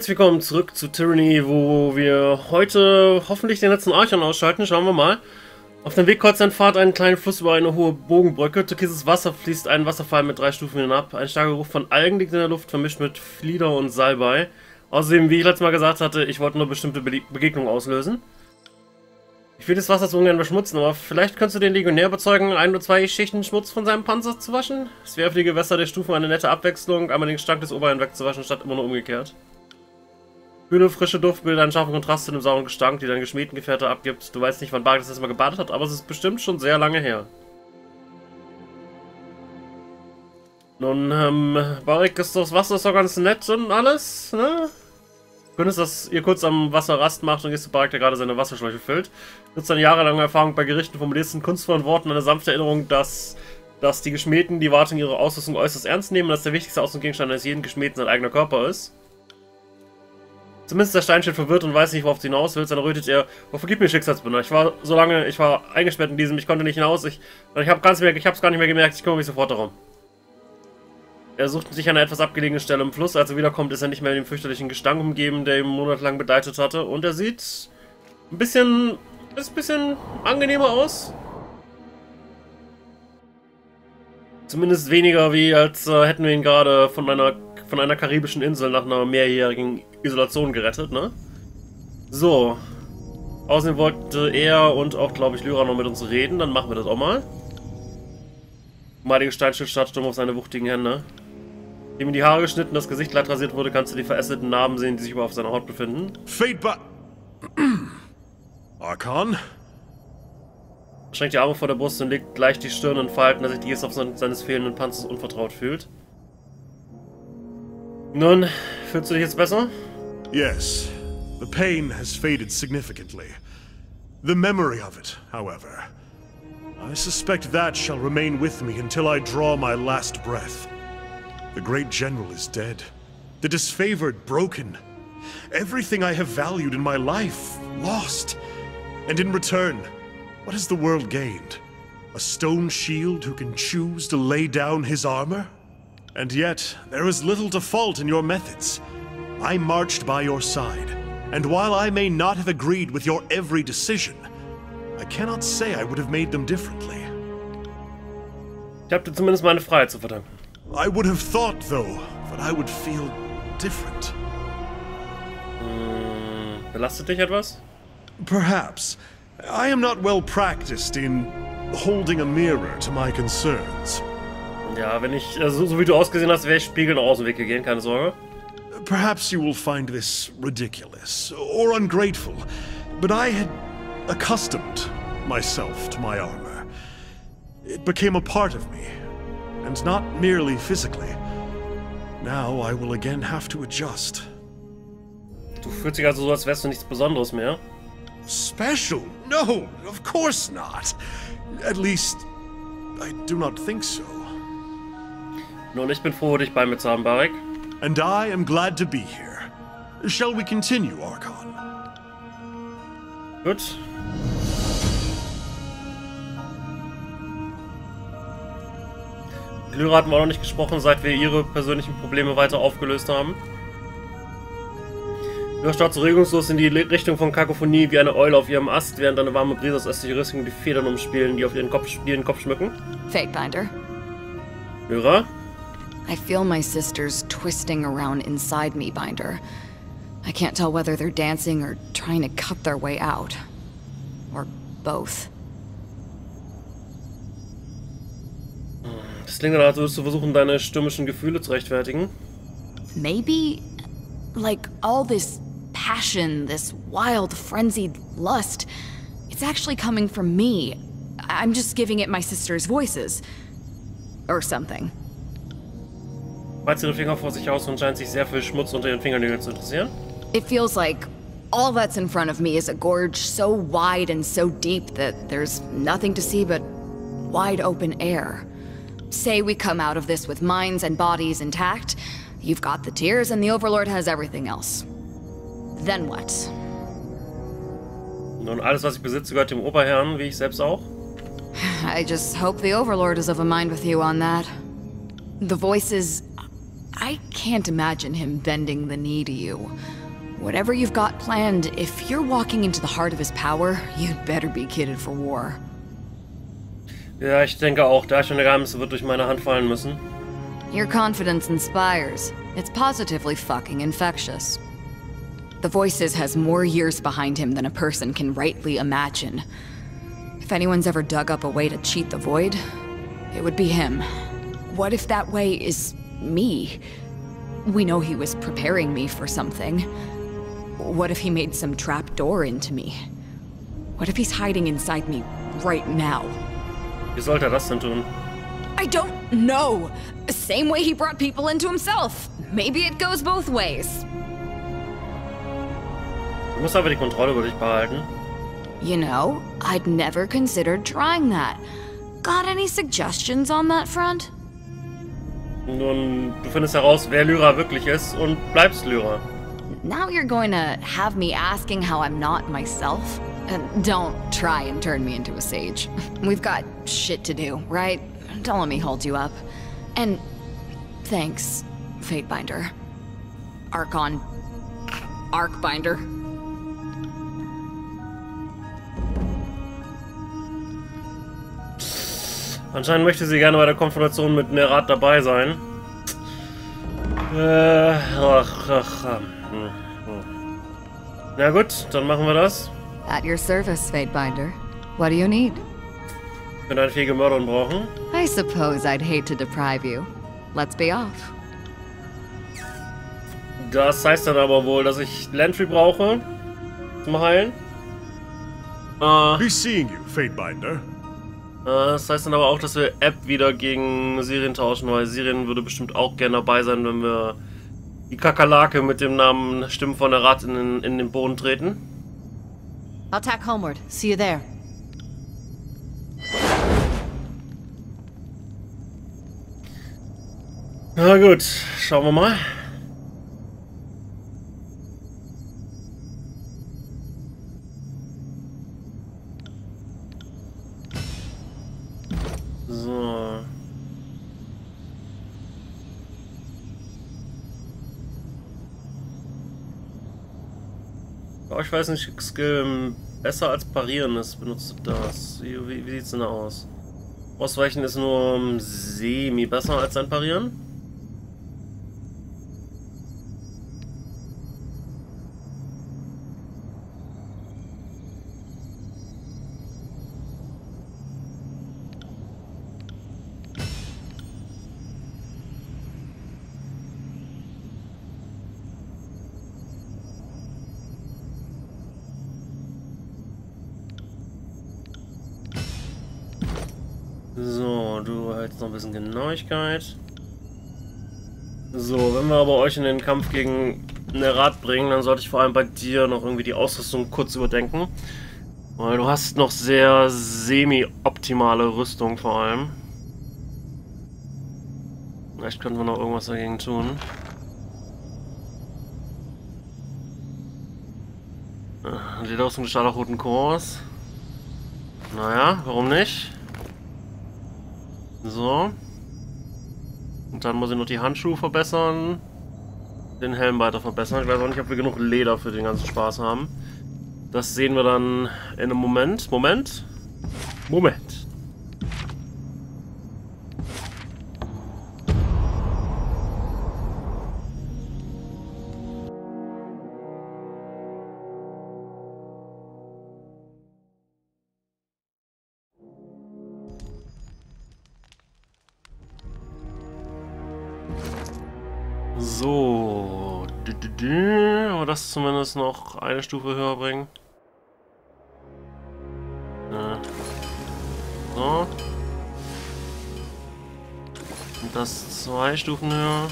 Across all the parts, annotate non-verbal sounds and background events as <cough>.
Herzlich willkommen zurück zu Tyranny, wo wir heute hoffentlich den letzten Archon ausschalten. Schauen wir mal. Auf dem Weg kurz entfahrt einen kleinen Fluss über eine hohe Bogenbrücke. Türkises Wasser fließt einen Wasserfall mit drei Stufen hinab. Ein starker Geruch von Algen liegt in der Luft, vermischt mit Flieder und Salbei. Außerdem, wie ich letztes Mal gesagt hatte, ich wollte nur bestimmte Be Begegnungen auslösen. Ich will das Wasser so ungern beschmutzen, aber vielleicht könntest du den Legionär überzeugen, ein oder zwei Schichten Schmutz von seinem Panzer zu waschen? Es wäre für die Gewässer der Stufen eine nette Abwechslung, einmal den Gestank des Oberherrn wegzuwaschen, statt immer nur umgekehrt. Kühle, frische Duft bildet einen scharfen Kontrast zu dem sauren Gestank, die dein geschmiedten Gefährte abgibt. Du weißt nicht, wann Bark das erstmal gebadet hat, aber es ist bestimmt schon sehr lange her. Nun, ähm, Barik ist das Wasser ist doch ganz nett und alles, ne? Könntest, dass ihr kurz am Wasser Rast macht und gehst zu Barik, der gerade seine Wasserschläuche füllt. Nutzt deine jahrelange Erfahrung bei Gerichten, formulierst in kunstvollen Worten eine sanfte Erinnerung, dass, dass die Geschmähten die Wartung ihrer Ausrüstung äußerst ernst nehmen und dass der wichtigste Ausrüstungsgegenstand eines jeden Geschmähten sein eigener Körper ist. Zumindest der Stein steht verwirrt und weiß nicht, worauf du hinaus willst. Dann rötet er, oh, vergib mir Schicksalsbünder. Ich war so lange, ich war eingesperrt in diesem, ich konnte nicht hinaus. Ich, ich habe ganz hab's gar nicht mehr gemerkt, ich kümmere mich sofort darum. Er sucht sich eine etwas abgelegene Stelle im Fluss. Als er wiederkommt, ist er nicht mehr mit dem fürchterlichen Gestank umgeben, der ihn monatelang begleitet hatte. Und er sieht ein bisschen, ist ein bisschen angenehmer aus. Zumindest weniger wie, als äh, hätten wir ihn gerade von einer, von einer karibischen Insel nach einer mehrjährigen Isolation gerettet, ne? So. Außerdem wollte er und auch, glaube ich, Lyra noch mit uns reden. Dann machen wir das auch mal. Mal die Gesteinsschild stumm auf seine wuchtigen Hände. Dem ihm die Haare geschnitten, das Gesicht glatt rasiert wurde, kannst du die verästelten Narben sehen, die sich über auf seiner Haut befinden. <clears throat> Archon? Er schränkt die Arme vor der Brust und legt leicht die Stirn in Falten, dass sich dies auf seines fehlenden Panzers unvertraut fühlt. Nun, fühlst du dich jetzt besser? Yes. The pain has faded significantly. The memory of it, however. I suspect that shall remain with me until I draw my last breath. The great general is dead. The disfavored broken. Everything I have valued in my life lost. And in return, what has the world gained? A stone shield who can choose to lay down his armor? And yet, there is little to fault in your methods. I marched by your side, and while I may not have agreed with your every decision, I cannot say I would have made them differently. Ich habe dir zumindest meine Freiheit zu verdanken. I would have thought, though, that I would feel different. Hm, belastet dich etwas? Perhaps. I am not well practiced in holding a mirror to my concerns. Ja, wenn ich, also, so wie du ausgesehen hast, wäre ich spiegelnd aus dem Weg gegangen, keine Sorge. Perhaps you will find this ridiculous or ungrateful, but I had accustomed myself to my armor. It became a part of me, and not merely physically. Now I will again have to adjust. Du fühlst dich also so, als wärst du nichts Besonderes mehr. Special? No, of course not. At least, I do not think so. Nun, ich bin froh, dich bei mir zu haben, Barek. And I am glad to be here. Shall we continue, Archon? Gut. Lyra hatten wir auch noch nicht gesprochen, seit wir ihre persönlichen Probleme weiter aufgelöst haben. Lyra starrt so regungslos in die Richtung von Kakophonie wie eine Eule auf ihrem Ast, während eine warme Brise aus östlicher Richtung die Federn umspielen, die auf ihren Kopf, ihren Kopf schmücken. Fatebinder. Lyra? I feel my sisters twisting around inside me, Binder. I can't tell whether they're dancing or trying to cut their way out. Or both. Das klingt danach, als würdest du versuchen, deine stürmischen Gefühle zu rechtfertigen. Maybe, like, all this passion, this wild, frenzied lust, it's actually coming from me. I'm just giving it my sister's voices. Or something. Reizt ihre Finger vor sich aus und scheint sich sehr für Schmutz unter ihren Fingernägeln zu interessieren. It feels like all that's in front of me is a gorge so wide and so deep that there's nothing to see but wide open air. Say we come out of this with minds and bodies intact, you've got the tears and the Overlord has everything else. Then what? Nun, alles, was ich besitze, gehört dem Oberherrn, wie ich selbst auch. <sighs> I just hope the Overlord is of a mind with you on that. The voices... I can't imagine him bending the knee to you. Whatever you've got planned, if you're walking into the heart of his power, you'd better be kitted for war. Ja, ich denke auch, der Geheimnisse wird durch meine Hand fallen müssen. Your confidence inspires. It's positively fucking infectious. The Voices has more years behind him than a person can rightly imagine. If anyone's ever dug up a way to cheat the Void, it would be him. What if that way is me? We know he was preparing me for something. What if he made some trap door into me? What if he's hiding inside me right now? Wie sollte er das denn tun? I don't know. Same way he brought people into himself. Maybe it goes both ways. Du musst aber die Kontrolle über dich behalten. You know, I'd never considered trying that. Got any suggestions on that front? Nun, du findest heraus, wer Lyra wirklich ist und bleibst Lyra. Now you're going to have me asking how I'm not myself? Uh, don't try and turn me into a sage. <laughs> We've got shit to do, right? Don't let me hold you up. And thanks, Fatebinder. Archon. Arcbinder. Anscheinend möchte sie gerne bei der Konfrontation mit Nerat dabei sein. Äh, ach, ach, hm, hm. Na gut, dann machen wir das. At your service, Fatebinder. What do you need? Ich könnte eine fähige Mörderin brauchen. I suppose I'd hate to deprive you. Let's be off. Das heißt dann aber wohl, dass ich Lantry brauche zum Heilen. Äh, Be seeing you, Fatebinder. Äh, das heißt dann aber auch, dass wir App wieder gegen Syrien tauschen, weil Syrien würde bestimmt auch gerne dabei sein, wenn wir die Kakerlake mit dem Namen Stimmen von der Rat in den, in den Boden treten. I'll tack homeward. See you there. Na gut, schauen wir mal. Ich weiß nicht, Skill besser als parieren ist, benutzt das. Wie, wie, sieht's denn da aus? Ausweichen ist nur semi besser als ein Parieren? Bisschen Genauigkeit. So, wenn wir aber euch in den Kampf gegen Nerat bringen, dann sollte ich vor allem bei dir noch irgendwie die Ausrüstung kurz überdenken. Weil du hast noch sehr semi-optimale Rüstung vor allem. Vielleicht können wir noch irgendwas dagegen tun. Die Rüstung des Scharlachroten Kurs. Naja, warum nicht? So. Und dann muss ich noch die Handschuhe verbessern. Den Helm weiter verbessern. Ich weiß auch nicht, ob wir genug Leder für den ganzen Spaß haben. Das sehen wir dann in einem Moment. Moment. Moment. Das noch eine Stufe höher bringen. So. Und das zwei Stufen höher.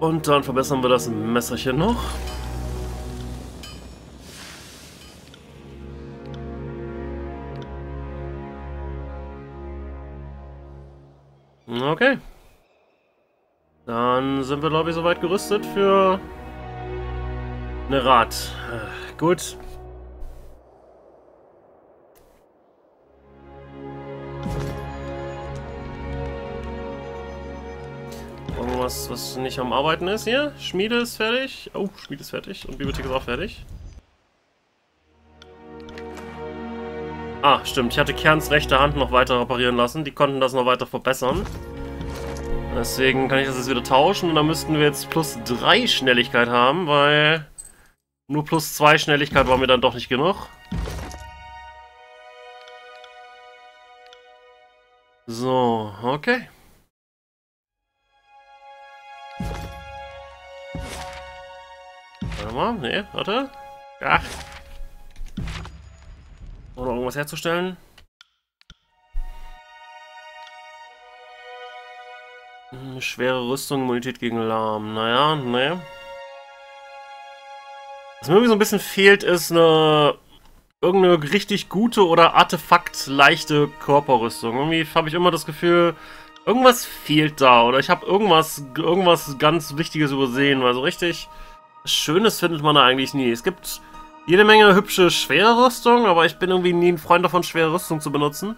Und dann verbessern wir das Messerchen noch. sind wir, glaube ich, soweit gerüstet für eine Rad. Äh, gut. Irgendwas, was nicht am Arbeiten ist hier. Schmiede ist fertig. Oh, Schmiede ist fertig. Und Bibliothek ist auch fertig. Ah, stimmt. Ich hatte Kerns rechte Hand noch weiter reparieren lassen. Die konnten das noch weiter verbessern. Deswegen kann ich das jetzt wieder tauschen. Und dann müssten wir jetzt plus 3 Schnelligkeit haben, weil nur plus 2 Schnelligkeit war mir dann doch nicht genug. So, okay. Warte mal, nee, warte. Ach. Oder irgendwas herzustellen. Schwere Rüstung, Immunität gegen Lahm. Naja, ne. Was mir irgendwie so ein bisschen fehlt, ist eine irgendeine richtig gute oder artefaktleichte Körperrüstung. Irgendwie habe ich immer das Gefühl, irgendwas fehlt da oder ich habe irgendwas, irgendwas ganz Wichtiges übersehen, weil so richtig Schönes findet man da eigentlich nie. Es gibt jede Menge hübsche schwere Rüstung, aber ich bin irgendwie nie ein Freund davon, schwere Rüstung zu benutzen.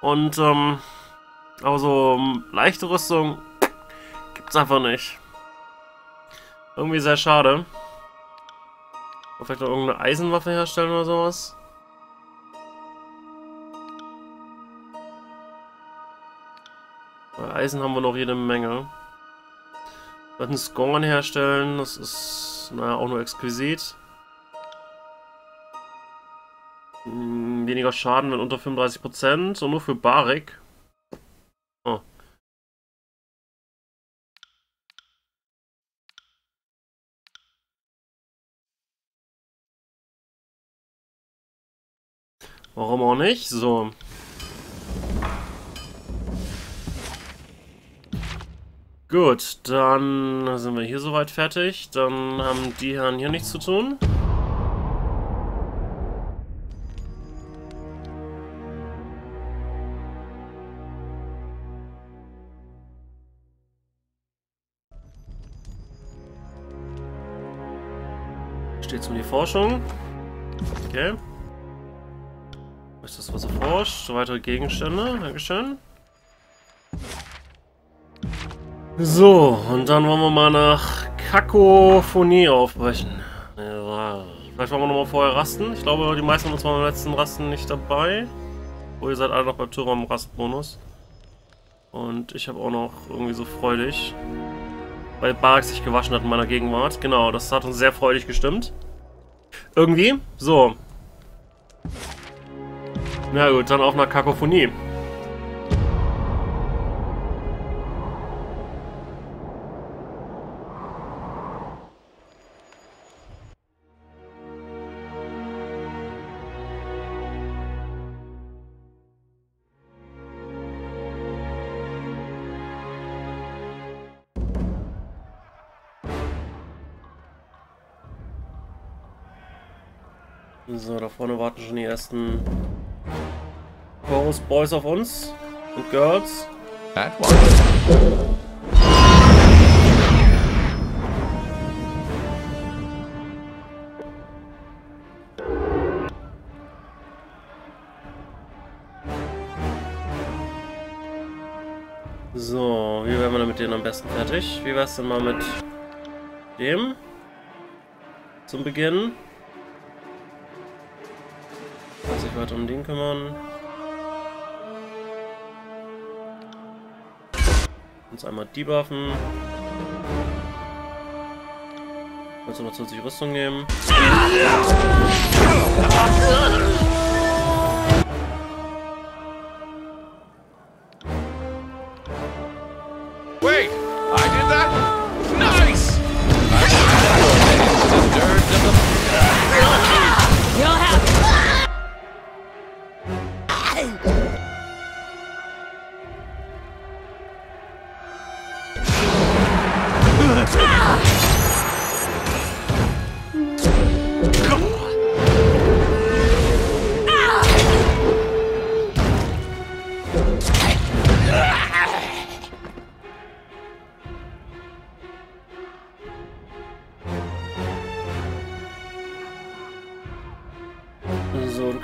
Und, ähm, aber so ähm, leichte Rüstung gibt's einfach nicht. Irgendwie sehr schade. Vielleicht noch irgendeine Eisenwaffe herstellen oder sowas. Bei Eisen haben wir noch jede Menge. Wir einen Scorn herstellen, das ist, naja, auch nur exquisit. Hm, weniger Schaden, wenn unter 35% und nur für Barik. Warum auch nicht? So. Gut, dann sind wir hier soweit fertig. Dann haben die Herren hier nichts zu tun. Steht um die Forschung. Okay. Ist das, was erforscht? Weitere Gegenstände. Dankeschön. So, und dann wollen wir mal nach Kakophonie aufbrechen. Ja, vielleicht wollen wir nochmal vorher rasten. Ich glaube, die meisten von uns waren beim letzten Rasten nicht dabei. Wo ihr seid alle noch beim Türraum Rastbonus. Und ich habe auch noch irgendwie so freudig, weil Bark sich gewaschen hat in meiner Gegenwart. Genau, das hat uns sehr freudig gestimmt. Irgendwie. So. Na gut, dann auch nach Kakophonie. So, da vorne warten schon die ersten Chorus Boys auf uns und Girls. At once. So, wie werden wir denn mit denen am besten fertig? Wie wär's denn mal mit dem? Zum Beginn. Sich weiter um den kümmern. Uns einmal debuffen. Willst du noch zusätzliche Rüstung nehmen? Ai!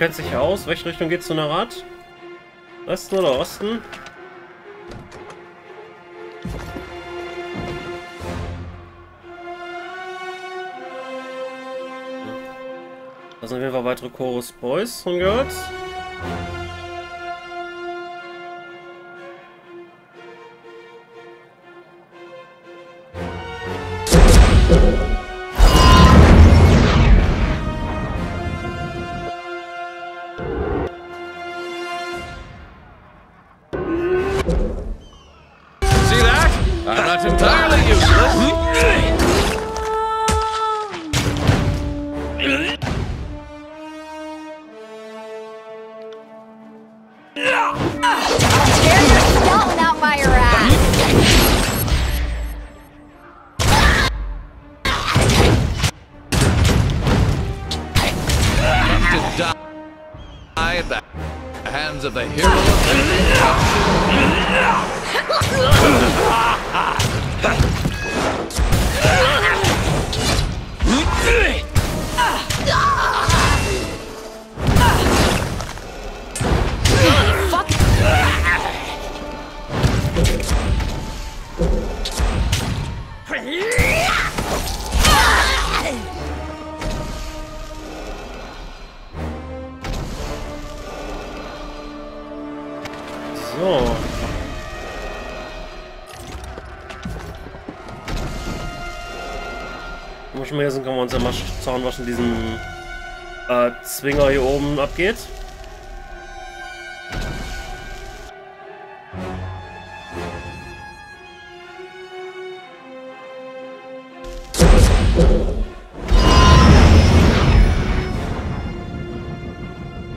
kennst dich ja aus. Welche Richtung geht's zu einer Rad? Westen oder Osten? Da sind auf jeden Fall weitere Chorus Boys, von gehört. Wir schon mal hier sind, können wir uns ja mal schauen, was in diesem äh, Zwinger hier oben abgeht.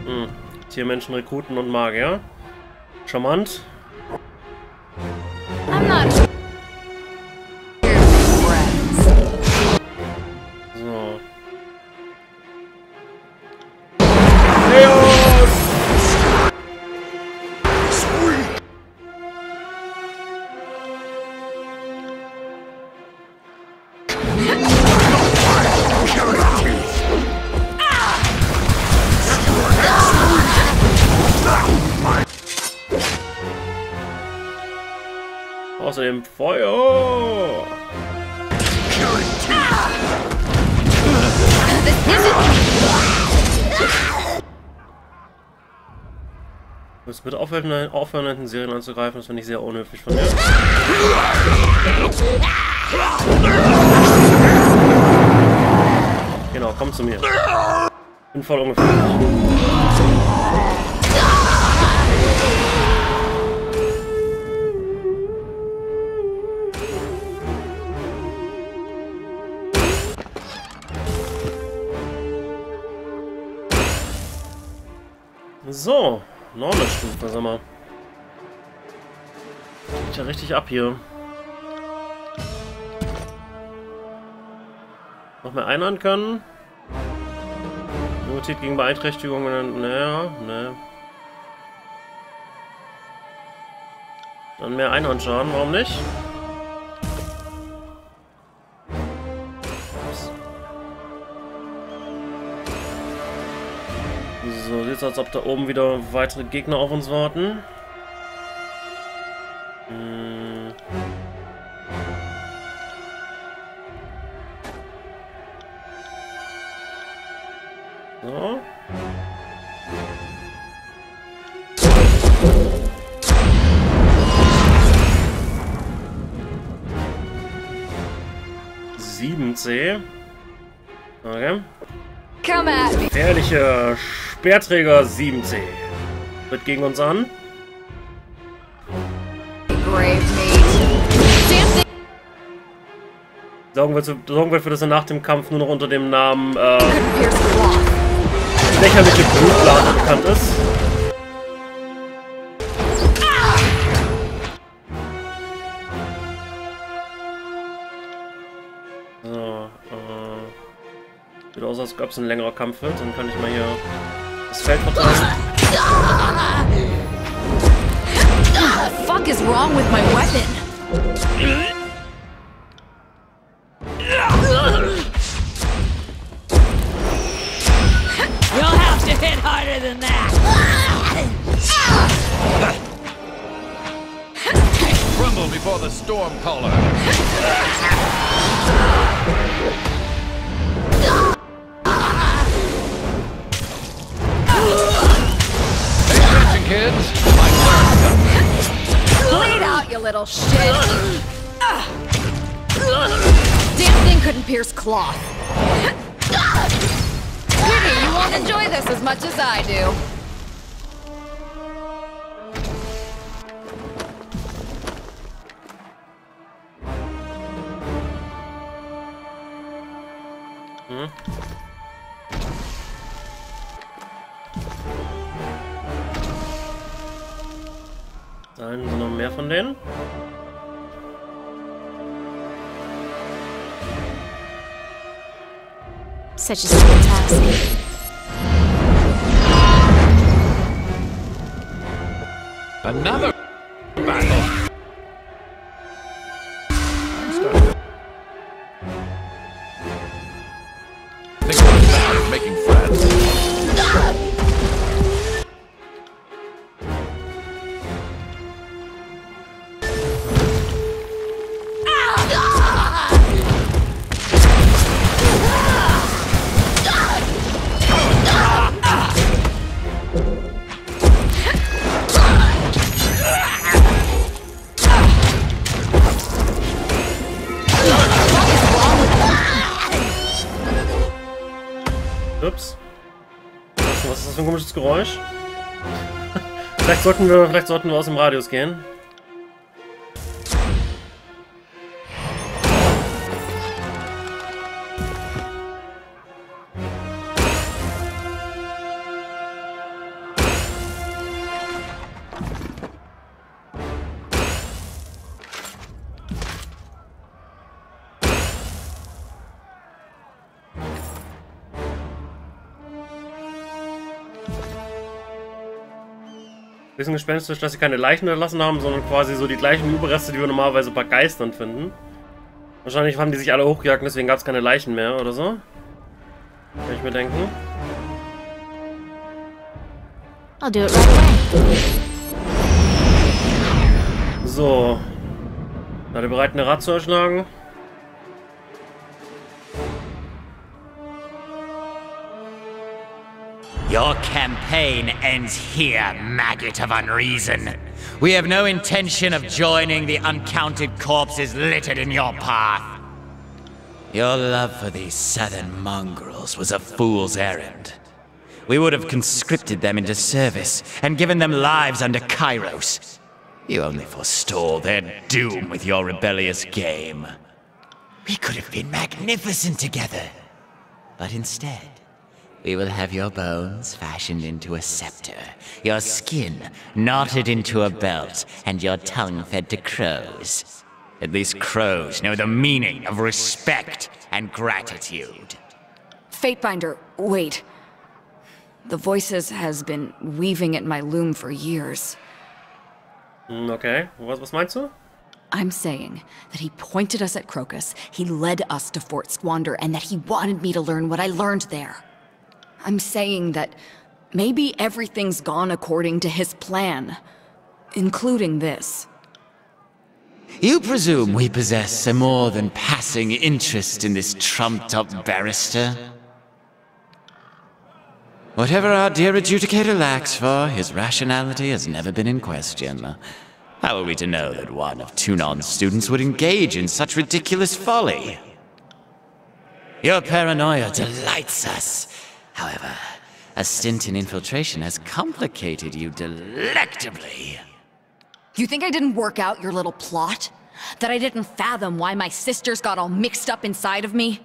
Hm. Tiermenschen, Rekruten und Magier. Charmant. Aufhören, aufhören, in Serien anzugreifen, das finde ich sehr unhöflich von dir. Genau, komm zu mir. Bin voll ungefähr. So, Normstufe, sag mal. Geht ja richtig ab hier. Noch mehr einhören können. Immunität gegen Beeinträchtigungen. Naja, ne. Dann mehr Einhornschaden, warum nicht? So, sieht als ob da oben wieder weitere Gegner auf uns warten. Speerträger 7C. Wird gegen uns an. Sorgen wir, zu, sorgen wir dafür, dass er nach dem Kampf nur noch unter dem Namen äh, lächerliche Blutblase bekannt ist. So, äh. Sieht aus, als ob es ein längerer Kampf wird. Dann kann ich mal hier verteilen. The fuck is wrong with my weapon? Little shit! Damn thing couldn't pierce cloth. Pity you won't enjoy this as much as I do. Sind noch mehr von denen. Such a simple task. Another sollten wir, vielleicht sollten wir aus dem Radius gehen. Bisschen gespenstisch, dass sie keine Leichen erlassen haben, sondern quasi so die gleichen Überreste, die wir normalerweise bei Geistern finden. Wahrscheinlich haben die sich alle hochgejagt, deswegen gab es keine Leichen mehr oder so. Kann ich mir denken. I'll do it right away. So. Seid ihr bereit, eine Rad zu Your campaign ends here, maggot of unreason. We have no intention of joining the uncounted corpses littered in your path. Your love for these southern mongrels was a fool's errand. We would have conscripted them into service and given them lives under Kairos. You only forestall their doom with your rebellious game. We could have been magnificent together. But instead, we will have your bones fashioned into a scepter, your skin knotted into a belt, and your tongue fed to crows. At least crows know the meaning of respect and gratitude. Fatebinder, wait. The Voices has been weaving at my loom for years. Okay, was, was meinst du? I'm saying that he pointed us at Crocus, he led us to Fort Squander, and that he wanted me to learn what I learned there. I'm saying that maybe everything's gone according to his plan, including this. You presume we possess a more than passing interest in this trumped up barrister? Whatever our dear adjudicator lacks for, his rationality has never been in question. How are we to know that one of Tunon's students would engage in such ridiculous folly? Your paranoia delights us. However, a stint in infiltration has complicated you delectably. You think I didn't work out your little plot? That I didn't fathom why my sisters got all mixed up inside of me?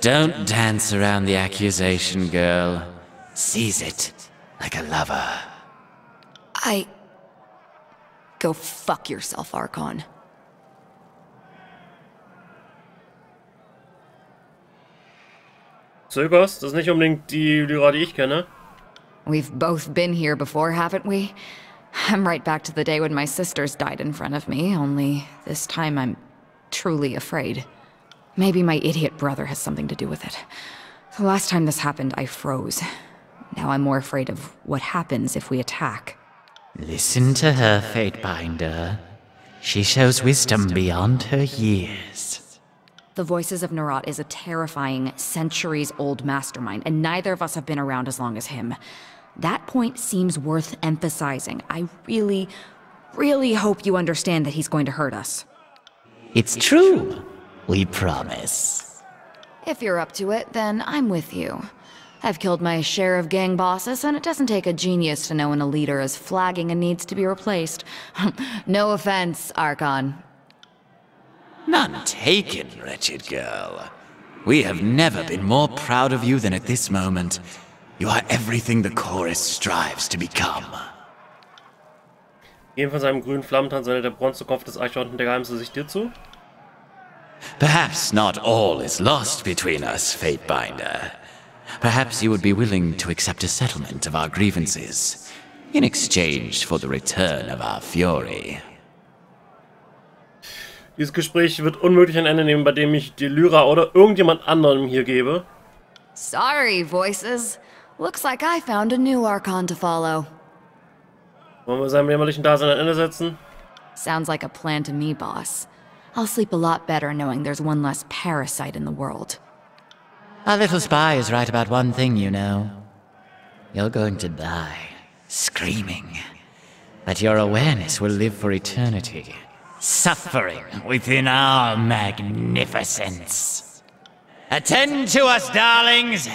Don't dance around the accusation, girl. Seize it like a lover. I. Go fuck yourself, Archon. Zögerst? Das ist nicht unbedingt die Lyra, die ich kenne. We've both been here before, haven't we? I'm right back to the day when my sisters died in front of me, only this time I'm truly afraid. Maybe my idiot brother has something to do with it. The last time this happened, I froze. Now I'm more afraid of what happens if we attack. Listen to her, Fatebinder. She shows wisdom beyond her years. The Voices of Narot is a terrifying, centuries old mastermind, and neither of us have been around as long as him. That point seems worth emphasizing. I really, really hope you understand that he's going to hurt us. It's true. We promise. If you're up to it, then I'm with you. I've killed my share of gang bosses, and it doesn't take a genius to know when a leader is flagging and needs to be replaced. <laughs> no offense, Archon. None taken, wretched girl. We have never been more proud of you than at this moment. You are everything the chorus strives to become. Gehen von seinem grünen Flammentanz sendet der Bronzekopf des Archonten der Geheimste sich dir zu? Perhaps not all is lost between us, Fatebinder. Perhaps you would be willing to accept a settlement of our grievances in exchange for the return of our fury. Dieses Gespräch wird unmöglich ein Ende nehmen, bei dem ich die Lyra oder irgendjemand anderem hier gebe. Sorry, voices. Looks like I found a new Archon to follow. Wollen wir seinem jämmerlichen Dasein ein Ende setzen? Sounds like a plan to me, boss. I'll sleep a lot better knowing there's one less parasite in the world. Our little spy is right about one thing, you know. You're going to die, screaming. But your awareness will live for eternity, suffering within our magnificence. Attend to us, darlings!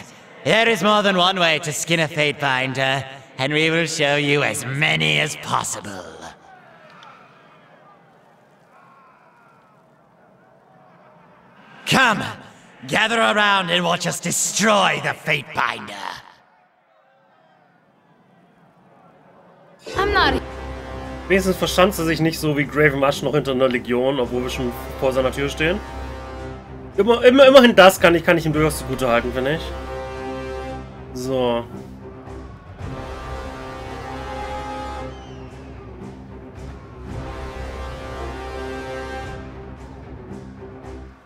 There is more than one way to skin a Fatebinder, and we will show you as many as possible. Come, gather around and watch us destroy the Fatebinder. Wenigstens verschanzt er sich nicht so wie Graven Marsh noch hinter einer Legion, obwohl wir schon vor seiner Tür stehen. Immer, immer, immerhin das kann ich, kann ich ihm durchaus zugute halten, finde ich. So.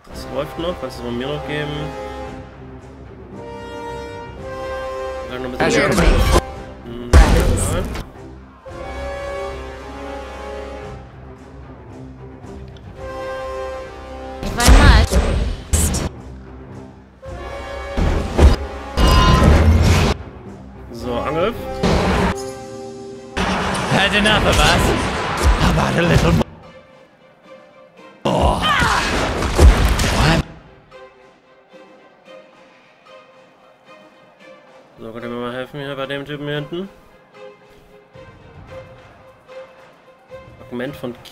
Das läuft noch, du es von mir noch geben. Sag noch ein bisschen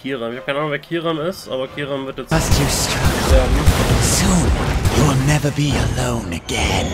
Kiram. Ich habe keine Ahnung, wer Kiram ist, aber Kiram wird jetzt Must you struggle? sterben. Soon, you will never be alone again.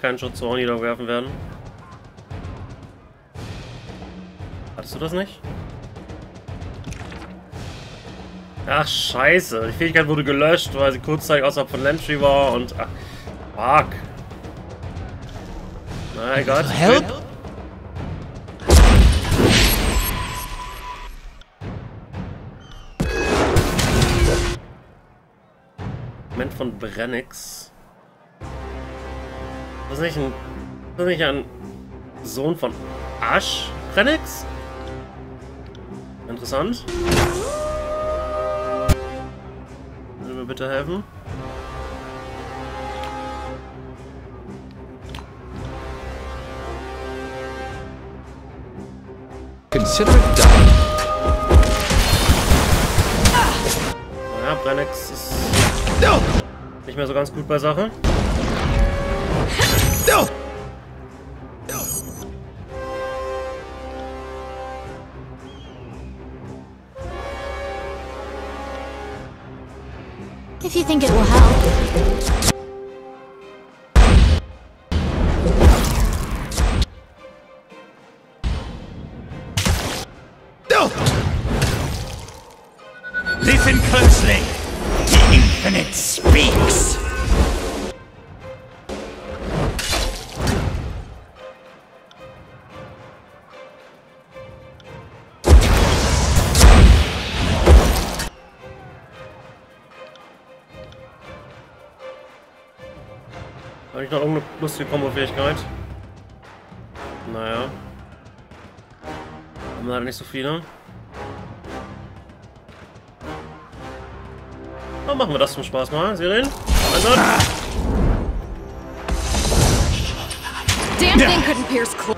Keinen Schutz zur niederwerfen werden? Hattest du das nicht? Ach, scheiße. Die Fähigkeit wurde gelöscht, weil sie kurzzeitig außerhalb von Lantry war und... Ach, fuck. Na, egal. Help? Moment von Brennix. Das ist nicht ein... Das ist nicht ein Sohn von Ash? Brennix? Interessant. Können mir bitte helfen? Consider it done. Naja, Brennix ist nicht mehr so ganz gut bei Sache. If you think it will help. Lustige Kombo-Fähigkeit? Naja. Haben leider nicht so viele. Dann machen wir das zum Spaß mal. Sie reden? Einsatz! Damn thing couldn't pierce cloth.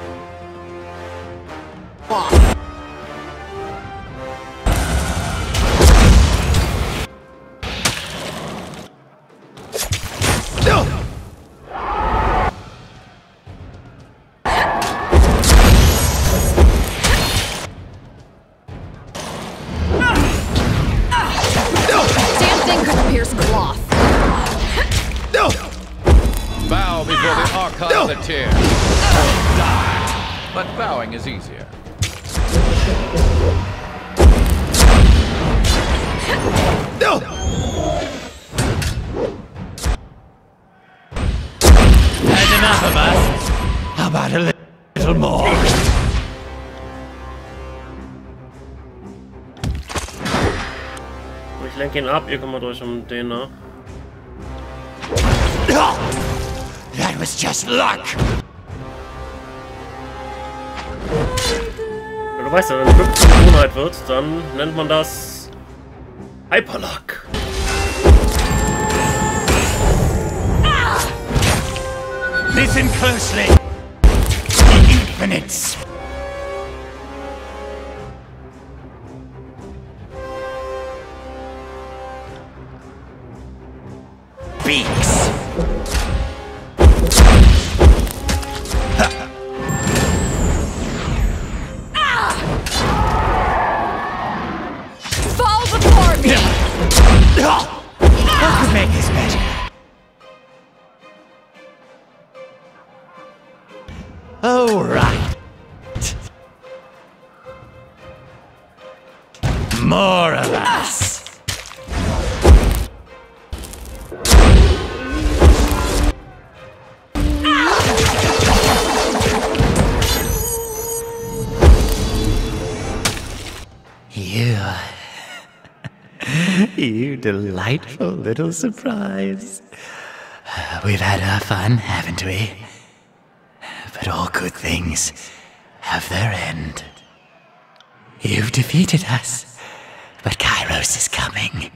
Ihn ab, ihr mal durch um den ne? That was just luck. Ja, Du weißt ja, wenn Glück zur Gewohnheit wird, dann nennt man das Hyperluck. Listen closely. The infinite You delightful little surprise. <sighs> We've had our fun, haven't we? But all good things have their end. You've defeated us, but Kairos is coming.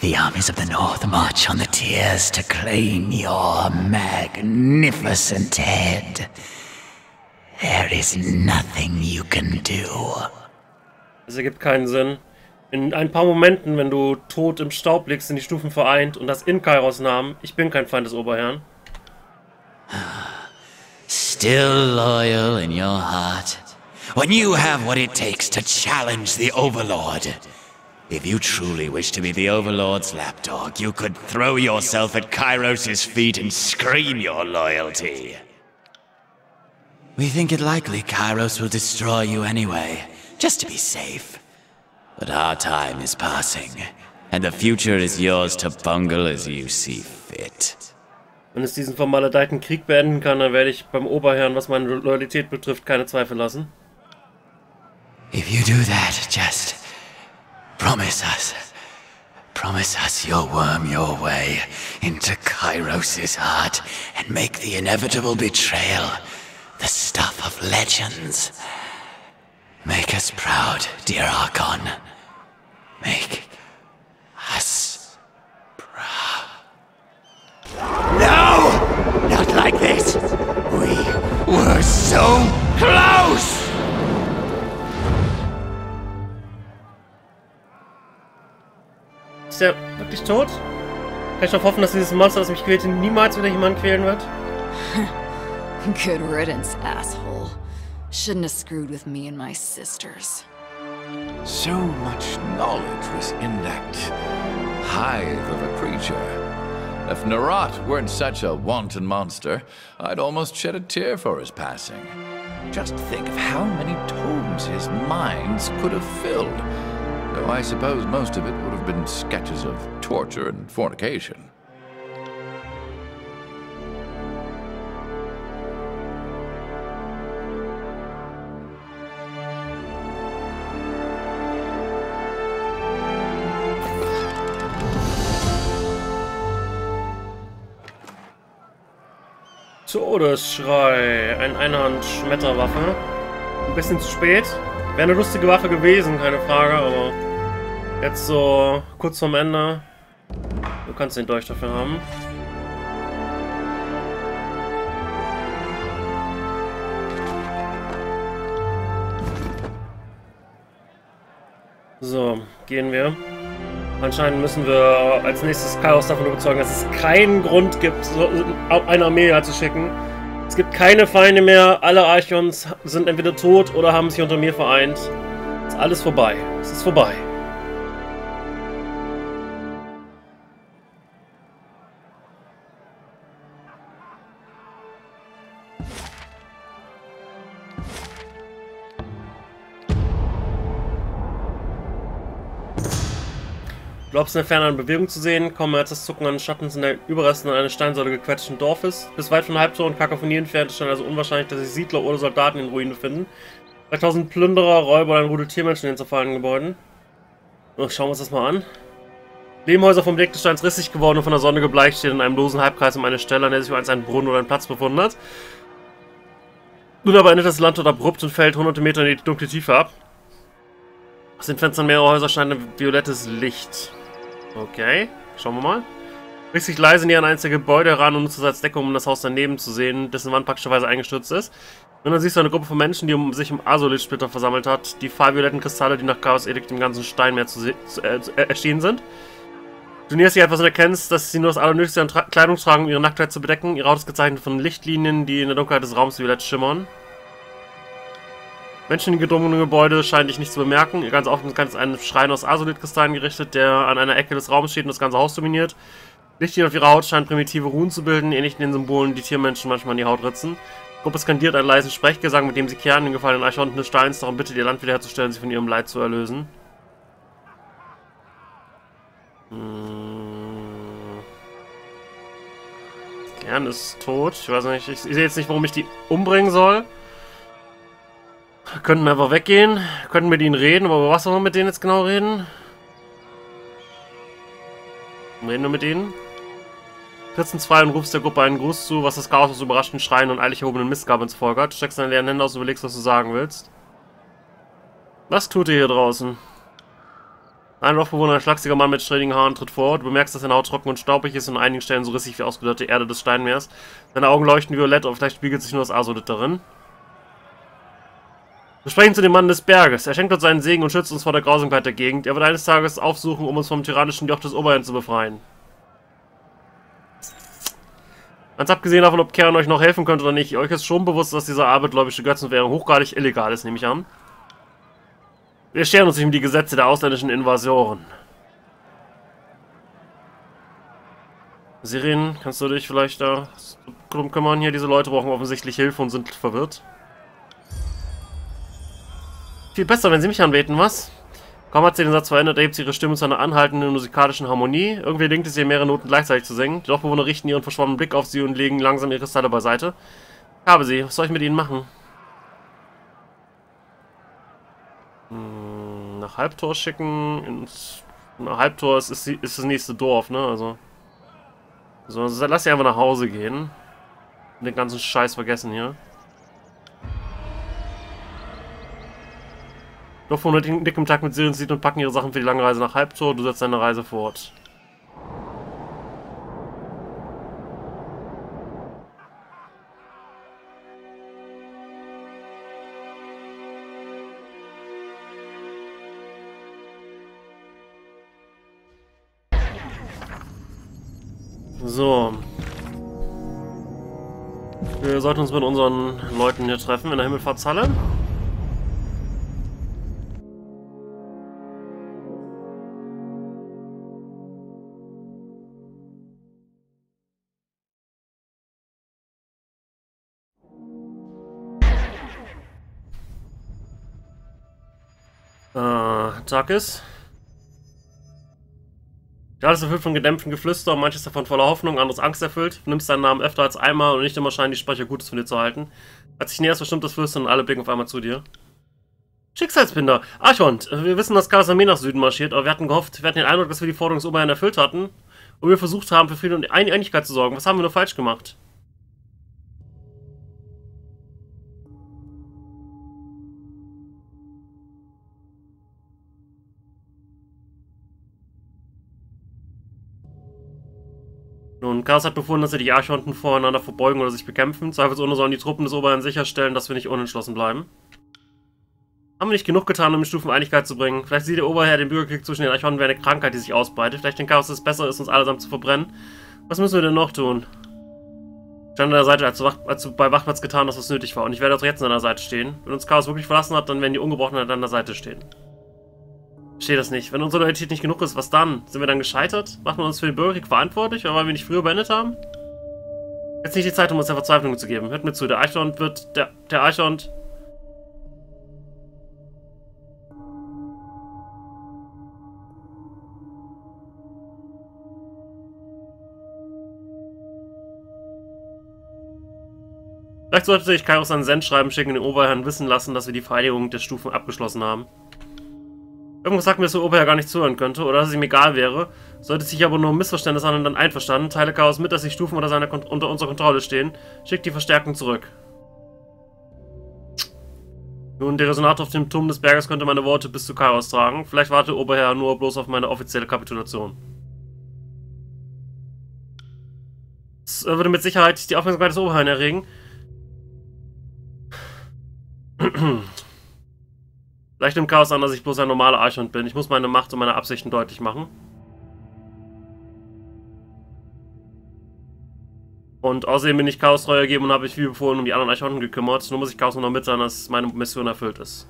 The armies of the North march on the tiers to claim your magnificent head. There is nothing you can do. Es ergibt keinen Sinn. In ein paar Momenten, wenn du tot im Staub liegst, sind die Stufen vereint und das in Kairos Namen. Ich bin kein Feind des Oberherrn. Still loyal in your heart. When you have what it takes to challenge the Overlord. If you truly wish to be the Overlord's lapdog, you could throw yourself at Kairos' feet and scream your loyalty. We think it likely Kairos will destroy you anyway, just to be safe. But our time is passing, and the future is yours to bungle as you see fit. Wenn es diesen vermaledeiten Krieg beenden kann, dann werde ich beim Oberherrn, was meine Loyalität betrifft, keine Zweifel lassen. If you do that, just promise us. Promise us you'll worm your way into Kairos' heart and make the inevitable betrayal the stuff of legends. Make us proud, dear Archon. Make us proud. No! Not like this! We were so close! Ist der wirklich tot? Kann ich doch hoffen, dass dieses Monster, das mich quält, niemals wieder jemanden quälen wird? <laughs> Good riddance, asshole. Shouldn't have screwed with me and my sisters. So much knowledge was in that hive of a creature. If Narat weren't such a wanton monster, I'd almost shed a tear for his passing. Just think of how many tomes his mines could have filled. Though I suppose most of it would have been sketches of torture and fornication. Todesschrei. Ein Einhand-Schmetterwaffe. Ein bisschen zu spät. Wäre eine lustige Waffe gewesen, keine Frage, aber jetzt so kurz vorm Ende. Du kannst den Dolch dafür haben. So, gehen wir. Anscheinend müssen wir als nächstes Chaos davon überzeugen, dass es keinen Grund gibt, eine Armee zu schicken. Es gibt keine Feinde mehr, alle Archons sind entweder tot oder haben sich unter mir vereint. Es ist alles vorbei. Es ist vorbei. Glaubst in der Ferne eine Bewegung zu sehen, kommen als das Zucken eines Schattens in der Überresten an eine Steinsäule gequetschten Dorfes. Bis weit von Halbtor und Kakophonie entfernt ist also unwahrscheinlich, dass sich Siedler oder Soldaten in Ruinen befinden. 3000 Plünderer, Räuber oder ein Rudel Tiermenschen in den zerfallenen Gebäuden. Oh, schauen wir uns das mal an. Lehmhäuser vom Blick des Steins rissig geworden und von der Sonne gebleicht stehen in einem losen Halbkreis um eine Stelle, an der sich einst ein Brunnen oder ein Platz befunden hat. Nun aber endet das Land dort abrupt und fällt hunderte Meter in die dunkle Tiefe ab. Aus den Fenstern mehrerer Häuser scheint ein violettes Licht. Okay, schauen wir mal. Bricht sich leise näher an eins Gebäude heran und nutzt es als Deckung, um das Haus daneben zu sehen, dessen Wand praktischerweise eingestürzt ist. Und dann siehst du eine Gruppe von Menschen, die um sich um Asolith-Splitter versammelt hat. Die fahlvioletten Kristalle, die nach Chaos Edict im ganzen Steinmeer zu, zu, äh, zu äh, erschienen sind. Du näherst dich etwas und erkennst, dass sie nur das Allernötigste an Tra Kleidung tragen, um ihre Nacktheit zu bedecken. Ihre Haut ist gezeichnet von Lichtlinien, die in der Dunkelheit des Raums violett schimmern. Menschen in gedrungenen Gebäude scheinen dich nicht zu bemerken. Ganz offen ist ein Schrein aus Asolith-Kristallen gerichtet, der an einer Ecke des Raums steht und das ganze Haus dominiert. Lichtlinien auf ihrer Haut scheinen primitive Runen zu bilden, ähnlich den Symbolen, die Tiermenschen manchmal in die Haut ritzen. Die Gruppe skandiert einen leisen Sprechgesang, mit dem sie kehren den gefallenen Archonten des Steins darum bittet, ihr Land wiederherzustellen, sie von ihrem Leid zu erlösen. Hm. Gern ist tot. Ich weiß nicht, ich, ich sehe jetzt nicht, warum ich die umbringen soll. Könnten einfach weggehen. Könnten mit ihnen reden, aber was sollen wir mit denen jetzt genau reden? Reden wir mit ihnen? Trittst frei und rufst der Gruppe einen Gruß zu, was das Chaos aus überraschten Schreien und eilig erhobenen Mistgabelns folgert. Steckst deine leeren Hände aus und überlegst, was du sagen willst. Was tut ihr hier draußen? Ein Dorfbewohner, ein schlachsiger Mann mit strähnigen Haaren, tritt vor. Du bemerkst, dass seine Haut trocken und staubig ist und an einigen Stellen so rissig wie ausgedörrte Erde des Steinmeers. Seine Augen leuchten violett, aber vielleicht spiegelt sich nur das Asolith darin. Wir sprechen zu dem Mann des Berges. Er schenkt uns seinen Segen und schützt uns vor der Grausamkeit der Gegend. Er wird eines Tages aufsuchen, um uns vom tyrannischen Joch des Oberherrn zu befreien. Ganz abgesehen davon, ob Kern euch noch helfen könnte oder nicht, euch ist schon bewusst, dass diese abergläubische Götzenwährung hochgradig illegal ist, nehme ich an. Wir scheren uns nicht um die Gesetze der ausländischen Invasionen. Sirin, kannst du dich vielleicht da drum kümmern? Hier, diese Leute brauchen offensichtlich Hilfe und sind verwirrt. Viel besser, wenn sie mich anbeten, was? Kaum hat sie den Satz verändert, erhebt sie ihre Stimme zu einer anhaltenden musikalischen Harmonie. Irgendwie gelingt es ihr, mehrere Noten gleichzeitig zu singen. Die Dorfbewohner richten ihren verschwommenen Blick auf sie und legen langsam ihre Kristalle beiseite. Ich habe sie. Was soll ich mit ihnen machen? Hm, nach Halbtor schicken. Ins, nach Halbtor ist, ist, ist das nächste Dorf, ne? Also. So, lass sie einfach nach Hause gehen. Den ganzen Scheiß vergessen hier. Noch von dick im Tag mit Siren zieht und packen ihre Sachen für die lange Reise nach Halbtor. Du setzt deine Reise fort. So. Wir sollten uns mit unseren Leuten hier treffen in der Himmelfahrtshalle. Tag ist. Alles erfüllt von gedämpftem Geflüster und manches davon voller Hoffnung, anderes Angst erfüllt. Du nimmst deinen Namen öfter als einmal und nicht immer scheinen die Sprecher Gutes von dir zu halten. Als ich näher ist, verstimmt das Flüstern und alle blicken auf einmal zu dir. Schicksalsbinder! Archon, wir wissen, dass Kasame nach Süden marschiert, aber wir hatten gehofft, wir hatten den Eindruck, dass wir die Forderung des Oberherrn erfüllt hatten und wir versucht haben, für Frieden und Einigkeit zu sorgen. Was haben wir nur falsch gemacht? Chaos hat befohlen, dass sie die Archonten voreinander verbeugen oder sich bekämpfen. Zweifelsohne sollen die Truppen des Oberherrn sicherstellen, dass wir nicht unentschlossen bleiben. Haben wir nicht genug getan, um die Stufen Einigkeit zu bringen? Vielleicht sieht der Oberherr den Bürgerkrieg zwischen den Archonten wie eine Krankheit, die sich ausbreitet. Vielleicht denkt Chaos, dass es besser ist, uns allesamt zu verbrennen. Was müssen wir denn noch tun? Ich stand an der Seite, als du, als du bei Wachplatz getan hast, was nötig war. Und ich werde auch jetzt an der Seite stehen. Wenn uns Chaos wirklich verlassen hat, dann werden die Ungebrochenen an der Seite stehen. Verstehe das nicht. Wenn unsere Loyalität nicht genug ist, was dann? Sind wir dann gescheitert? Machen wir uns für den Bürgerkrieg verantwortlich, weil wir nicht früher beendet haben? Jetzt nicht die Zeit, um uns der Verzweiflung zu geben. Hört mir zu, der Eichhorn wird... Der, der Eichhorn... Vielleicht sollte ich Kairos ein Sendschreiben schicken und den Oberherrn wissen lassen, dass wir die Vereinigung der Stufen abgeschlossen haben. Irgendwas sagt mir, dass der Oberherr gar nicht zuhören könnte oder dass es ihm egal wäre. Sollte sich aber nur um Missverständnis handeln, dann einverstanden. Teile Chaos mit, dass die Stufen unter, seiner, unter unserer Kontrolle stehen. Schickt die Verstärkung zurück. Nun, der Resonator auf dem Turm des Berges könnte meine Worte bis zu Chaos tragen. Vielleicht warte der Oberherr nur bloß auf meine offizielle Kapitulation. Das würde mit Sicherheit die Aufmerksamkeit des Oberherrn erregen. <clears throat> Vielleicht nimmt Chaos an, dass ich bloß ein normaler Archont bin. Ich muss meine Macht und meine Absichten deutlich machen. Und außerdem bin ich Chaos treu ergeben und habe mich wie befohlen um die anderen Archonten gekümmert. Nur muss ich Chaos nur noch mitteilen, dass meine Mission erfüllt ist.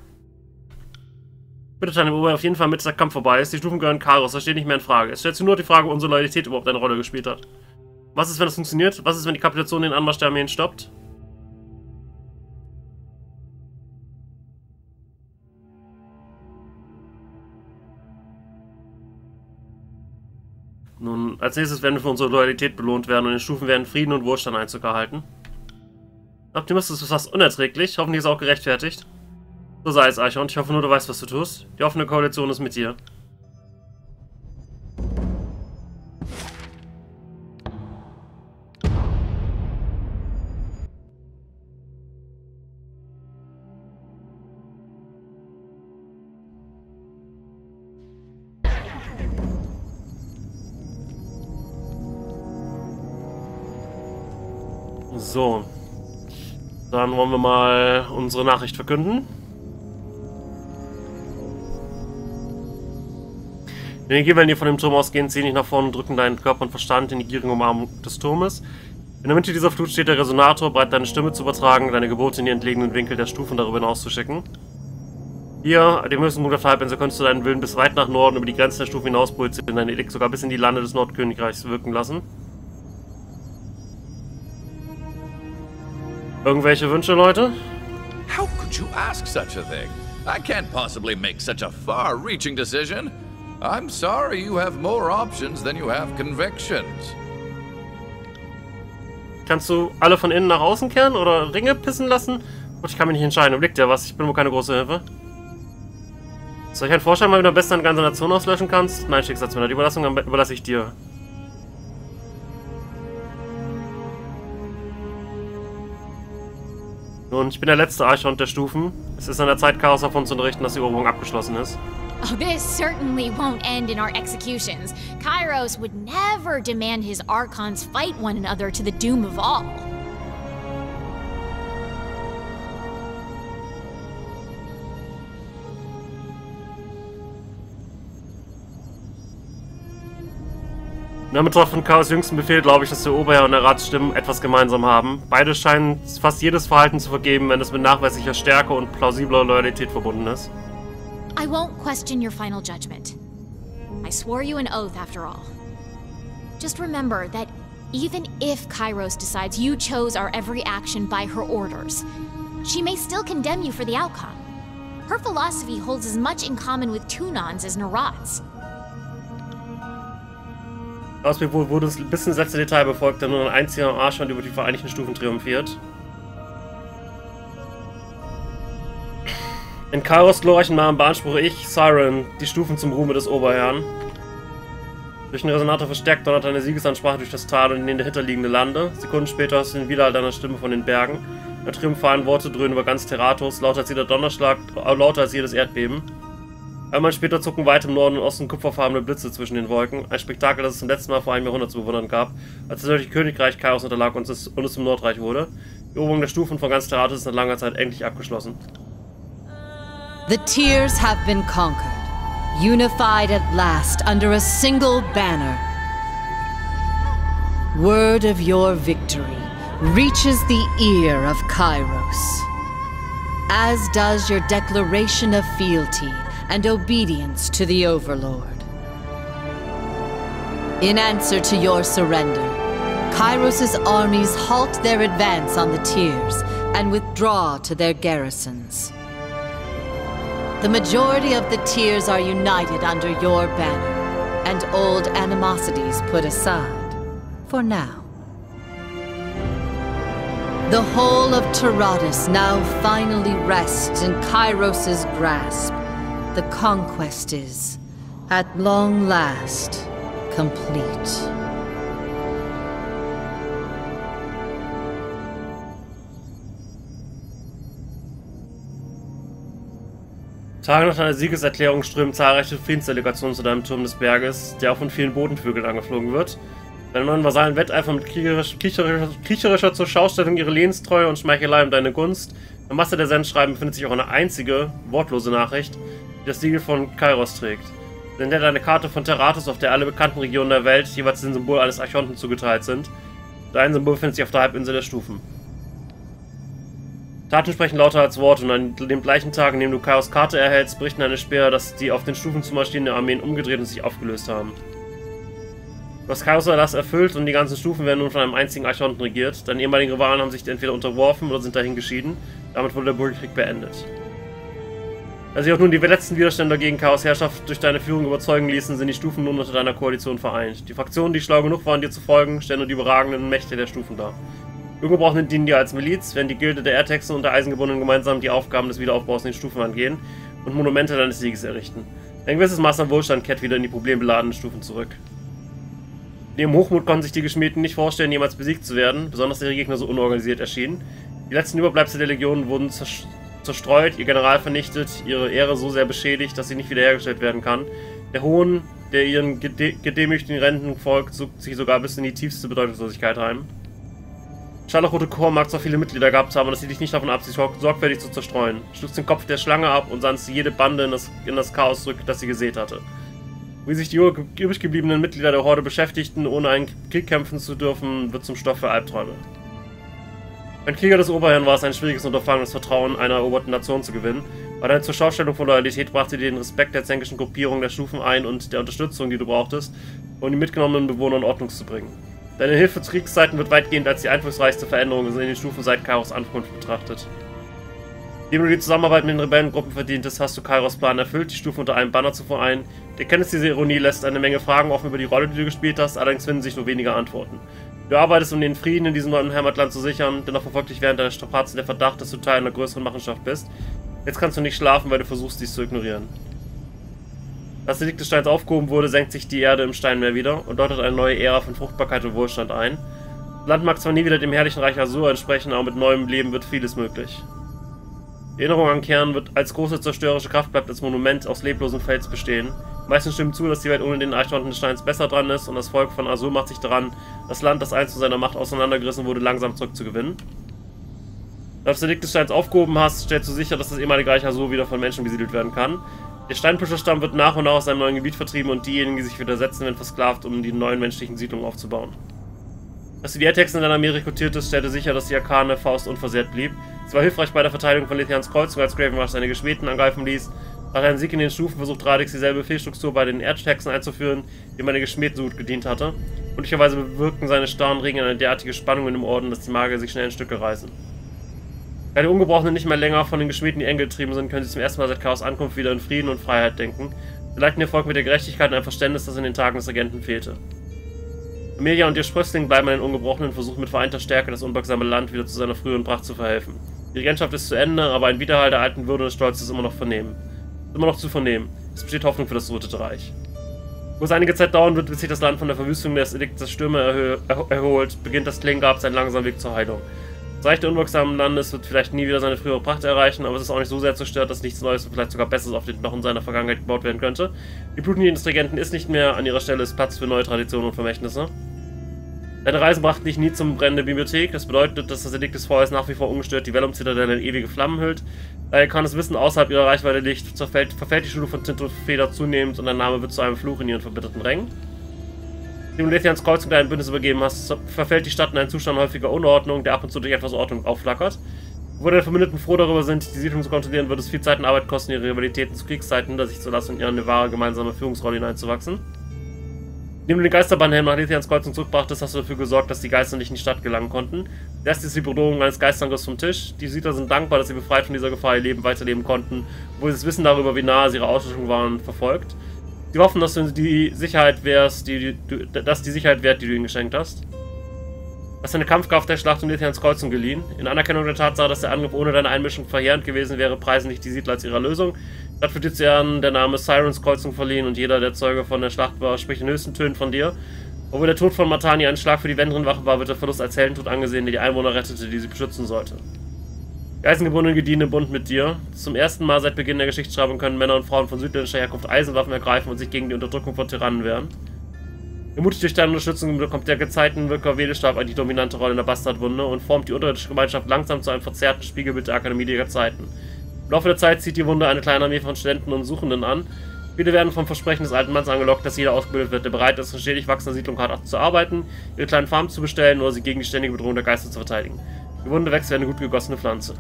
Bitte teilen wir auf jeden Fall mit, der Kampf vorbei ist. Die Stufen gehören Chaos, das steht nicht mehr in Frage. Es stellt sich nur die Frage, ob unsere Loyalität überhaupt eine Rolle gespielt hat. Was ist, wenn das funktioniert? Was ist, wenn die Kapitulation den Anmarsch der Armeen stoppt? Nun, als nächstes werden wir für unsere Loyalität belohnt werden und in Stufen werden Frieden und Wohlstand Einzug erhalten. Optimismus ist fast unerträglich, hoffentlich ist auch gerechtfertigt. So sei es, Eichhorn, ich hoffe nur, du weißt, was du tust. Die offene Koalition ist mit dir. So. Dann wollen wir mal unsere Nachricht verkünden. Die Energiewellen, die von dem Turm ausgehen, ziehen dich nach vorne und drücken deinen Körper und Verstand in die gierigen Umarmung des Turmes. In der Mitte dieser Flut steht der Resonator, bereit deine Stimme zu übertragen, deine Gebote in die entlegenen Winkel der Stufen darüber hinaus zu schicken. Hier, dem höchsten Punkt der Halbinsel, könntest du deinen Willen bis weit nach Norden über die Grenzen der Stufen hinaus projizieren, dein Edikt sogar bis in die Lande des Nordkönigreichs wirken lassen. Irgendwelche Wünsche, Leute? How could you ask such a thing? I can't possibly make such a far-reaching decision. I'm sorry you have more options than you have convictions. Kannst du alle von innen nach außen kehren oder Ringe pissen lassen? Gut, ich kann mich nicht entscheiden. Überleg dir was. Ich bin wohl keine große Hilfe. Soll ich einen Vorschlag mal wieder besser eine ganze Nation auslöschen kannst? Nein, Schicksalsmänner. Die Überlassung überlasse ich dir. Nun, ich bin der letzte Archont der Stufen. Es ist an der Zeit, Chaos davon zu unterrichten, dass die Eroberung abgeschlossen ist. Oh, this certainly won't end in our executions. Kairos would never demand his Archons fight one another to the doom of all. In Anbetracht von Chaos jüngsten Befehl glaube ich, dass der Oberherr und der Ratsstimmen etwas gemeinsam haben. Beide scheinen fast jedes Verhalten zu vergeben, wenn es mit nachweislicher Stärke und plausibler Loyalität verbunden ist. I won't question your final judgment. I swore you an oath after all. Just remember that even if Kairos decides you chose our every action by her orders, she may still condemn you for the outcome. Her philosophy holds as much in common with Tunans as Narat's. Ausblick wurde es bis ins letzte Detail befolgt, da nur ein einziger Arschland über die Vereinigten Stufen triumphiert. In Kairos glorreichen Namen beanspruche ich, Siren, die Stufen zum Ruhme des Oberherrn. Durch den Resonator verstärkt donnert eine Siegesansprache durch das Tal und in den dahinterliegende Lande. Sekunden später hast du den Widerhall deiner Stimme von den Bergen. Deine triumphalen Worte dröhnen über ganz Terratos, lauter als jeder Donnerschlag, lauter als jedes Erdbeben. Einmal später zucken weit im Norden und Osten kupferfarbene Blitze zwischen den Wolken. Ein Spektakel, das es zum letzten Mal vor einem Jahrhundert zu bewundern gab, als das nördliche Königreich Chaos unterlag und es, und es zum Nordreich wurde. Die Eroberung der Stufen von ganz Terratos ist nach langer Zeit endlich abgeschlossen. The tears have been conquered, unified at last under a single banner. Word of your victory reaches the ear of Kairos, as does your declaration of fealty and obedience to the Overlord. In answer to your surrender, Kairos' armies halt their advance on the tiers and withdraw to their garrisons. The majority of the tiers are united under your banner, and old animosities put aside, for now. The whole of Taratus now finally rests in Kairos' grasp. The conquest is, at long last, complete. Tage nach deiner Siegeserklärung strömen zahlreiche Friedensdelegationen zu deinem Turm des Berges, der auch von vielen Bodenvögeln angeflogen wird. Deine neuen Vasallen wetteifern mit kriecherisch, kriecherischer, kriecherischer zur Schaustellung ihre Lehnstreue und Schmeichelei um deine Gunst. Der Masse der Sendschreiben befindet sich auch eine einzige, wortlose Nachricht, das Siegel von Kairos trägt. In der deine Karte von Terratus, auf der alle bekannten Regionen der Welt jeweils dem Symbol eines Archonten zugeteilt sind. Dein Symbol befindet sich auf der Halbinsel der Stufen. Taten sprechen lauter als Worte und an dem gleichen Tag, in dem du Chaos Karte erhältst, berichten eine Speer, dass die auf den Stufen zu marschierenden Armeen umgedreht und sich aufgelöst haben. Du hast Chaos Erlass erfüllt und die ganzen Stufen werden nun von einem einzigen Archonten regiert. Deine ehemaligen Rivalen haben sich entweder unterworfen oder sind dahin geschieden. Damit wurde der Bürgerkrieg beendet. Als sich auch nun die letzten Widerstände gegen Chaos Herrschaft durch deine Führung überzeugen ließen, sind die Stufen nun unter deiner Koalition vereint. Die Fraktionen, die schlau genug waren, dir zu folgen, stellen nur die überragenden Mächte der Stufen dar. Ungebrochen dienen dir als Miliz, während die Gilde der Erdhexen und der Eisengebundenen gemeinsam die Aufgaben des Wiederaufbaus in den Stufen angehen und Monumente deines Sieges errichten. Ein gewisses Maß an Wohlstand kehrt wieder in die problembeladenen Stufen zurück. In ihrem Hochmut konnten sich die Geschmiedeten nicht vorstellen, jemals besiegt zu werden, besonders ihre Gegner so unorganisiert erschienen. Die letzten Überbleibsel der Legionen wurden zerstreut, ihr General vernichtet, ihre Ehre so sehr beschädigt, dass sie nicht wiederhergestellt werden kann. Der Hohn, der ihren gedemütigten Renten folgt, sucht sich sogar bis in die tiefste Bedeutungslosigkeit heim. Scharlachrote Chor mag zwar viele Mitglieder gehabt haben, aber das hielt dich nicht davon ab, sie sorgfältig zu zerstreuen. Schlug den Kopf der Schlange ab und sank jede Bande in das, in das Chaos zurück, das sie gesät hatte. Wie sich die übrig gebliebenen Mitglieder der Horde beschäftigten, ohne einen Krieg kämpfen zu dürfen, wird zum Stoff für Albträume. Ein Krieger des Oberherrn war es ein schwieriges Unterfangen, das Vertrauen einer eroberten Nation zu gewinnen. Bei deiner Zurschaustellung von Loyalität brachte dir den Respekt der zänkischen Gruppierung der Stufen ein und der Unterstützung, die du brauchtest, um die mitgenommenen Bewohner in Ordnung zu bringen. Deine Hilfe zu Kriegszeiten wird weitgehend als die einflussreichste Veränderung in den Stufen seit Kairos Ankunft betrachtet. Indem du die Zusammenarbeit mit den Rebellengruppen verdientest, hast du Kairos Plan erfüllt, die Stufen unter einem Banner zu vereinen. Die Erkenntnis dieser Ironie lässt eine Menge Fragen offen über die Rolle, die du gespielt hast, allerdings finden sich nur wenige Antworten. Du arbeitest, um den Frieden in diesem neuen Heimatland zu sichern, dennoch verfolgt dich während deiner Strapazen der Verdacht, dass du Teil einer größeren Machenschaft bist. Jetzt kannst du nicht schlafen, weil du versuchst, dies zu ignorieren. Als der Dick des Steins aufgehoben wurde, senkt sich die Erde im Steinmeer wieder und deutet eine neue Ära von Fruchtbarkeit und Wohlstand ein. Das Land mag zwar nie wieder dem herrlichen Reich Azur entsprechen, aber mit neuem Leben wird vieles möglich. Erinnerung an Kern wird als große zerstörerische Kraft bleibt als Monument aus leblosem Fels bestehen. Die meisten stimmen zu, dass die Welt ohne den Eichhorn des Steins besser dran ist und das Volk von Azur macht sich daran, das Land, das einst von seiner Macht auseinandergerissen wurde, langsam zurückzugewinnen. Als du den des Steins aufgehoben hast, stellst du sicher, dass das ehemalige Reich Azur wieder von Menschen besiedelt werden kann. Der Steinpuscherstamm wird nach und nach aus seinem neuen Gebiet vertrieben und diejenigen, die sich widersetzen, werden versklavt, um die neuen menschlichen Siedlungen aufzubauen. Als du die Erdhexen in deiner Armee rekrutiertest, stellte sicher, dass die arkane Faust unversehrt blieb. Es war hilfreich bei der Verteidigung von Lethians Kreuzung, als Gravenrush seine Geschmähten angreifen ließ. Nach einem Sieg in den Stufen versucht Radix dieselbe Fehlstruktur bei den Erdhexen einzuführen, die meine Geschmähten so gut gedient hatte. Möglicherweise bewirken seine starren Regeln eine derartige Spannung in dem Orden, dass die Magier sich schnell in Stücke reißen. Da die Ungebrochenen nicht mehr länger von den Geschmieden in die Enge getrieben sind, können sie zum ersten Mal seit Chaos Ankunft wieder in Frieden und Freiheit denken. Sie leiten ihr Volk mit der Gerechtigkeit und einem Verständnis, das in den Tagen des Agenten fehlte. Amelia und ihr Sprössling bleiben an den Ungebrochenen, versuchen mit vereinter Stärke das unbeugsame Land wieder zu seiner früheren Pracht zu verhelfen. Die Regentschaft ist zu Ende, aber ein Widerhall der alten Würde und Stolz ist immer noch vernehmen. Ist immer noch zu vernehmen. Es besteht Hoffnung für das Rote Reich. Wo es einige Zeit dauern wird, bis sich das Land von der Verwüstung des Edikts der Stürme erholt, beginnt das Klinggrab seinen langsamen Weg zur Heilung. Das Reich der unwirksamen Landes wird vielleicht nie wieder seine frühere Pracht erreichen, aber es ist auch nicht so sehr zerstört, dass nichts Neues und vielleicht sogar Besseres auf den Knochen seiner Vergangenheit gebaut werden könnte. Die Blutlinie des Regenten ist nicht mehr, an ihrer Stelle ist Platz für neue Traditionen und Vermächtnisse. Deine Reise brachte dich nie zum Brennen der Bibliothek. Das bedeutet, dass das Edikt des Feuers nach wie vor ungestört die Vellum-Zitadelle in ewige Flammen hüllt. Daher kann das Wissen außerhalb ihrer Reichweite liegt, zerfällt, verfällt die Schule von Tint und Feder zunehmend und dein Name wird zu einem Fluch in ihren verbitterten Rängen. Nachdem du Lethians Kreuz und dein Bündnis übergeben hast, verfällt die Stadt in einen Zustand häufiger Unordnung, der ab und zu durch etwas Ordnung aufflackert. Wo deine Verbündeten froh darüber sind, die Siedlung zu kontrollieren, wird es viel Zeit und Arbeit kosten, ihre Rivalitäten zu Kriegszeiten hinter sich zu lassen und in eine wahre gemeinsame Führungsrolle hineinzuwachsen. Indem du den Geisterbahnhelm nach Lethians Kreuzung zurückbrachtest, hast du dafür gesorgt, dass die Geister nicht in die Stadt gelangen konnten. Erst ist die Bedrohung eines Geistangriffs vom Tisch. Die Siedler sind dankbar, dass sie befreit von dieser Gefahr ihr Leben weiterleben konnten, wo sie das Wissen darüber, wie nahe sie ihre Ausrüstung waren, verfolgt. Sie hoffen, dass du die Sicherheit wärst, die, die, dass die Sicherheit wert, die du ihnen geschenkt hast. Hast deine Kampfkraft der Schlacht um Lethians Kreuzung geliehen. In Anerkennung der Tatsache, dass der Angriff ohne deine Einmischung verheerend gewesen wäre, preisen dich die Siedler als ihre Lösung. Statt jetzt Ehren der Name Sirens Kreuzung verliehen und jeder, der Zeuge von der Schlacht war, spricht in höchsten Tönen von dir. Obwohl der Tod von Matani ein Schlag für die Wendrenwache war, wird der Verlust als Heldentod angesehen, der die Einwohner rettete, die sie beschützen sollte. Die Eisengebundenen gediehen im Bund mit dir. Zum ersten Mal seit Beginn der Geschichtsschreibung können Männer und Frauen von südländischer Herkunft Eisenwaffen ergreifen und sich gegen die Unterdrückung von Tyrannen wehren. Ermutigt durch deine Unterstützung bekommt der Gezeitenwirker Wedestab eine dominante Rolle in der Bastardwunde und formt die unterirdische Gemeinschaft langsam zu einem verzerrten Spiegelbild der Akademie der Zeiten. Im Laufe der Zeit zieht die Wunde eine kleine Armee von Studenten und Suchenden an. Viele werden vom Versprechen des alten Manns angelockt, dass jeder ausgebildet wird, der bereit ist, in stetig wachsender Siedlung hart zu arbeiten, ihre kleinen Farmen zu bestellen oder sie gegen die ständige Bedrohung der Geister zu verteidigen. Die Wunde wächst wie eine gut gegossene Pflanze.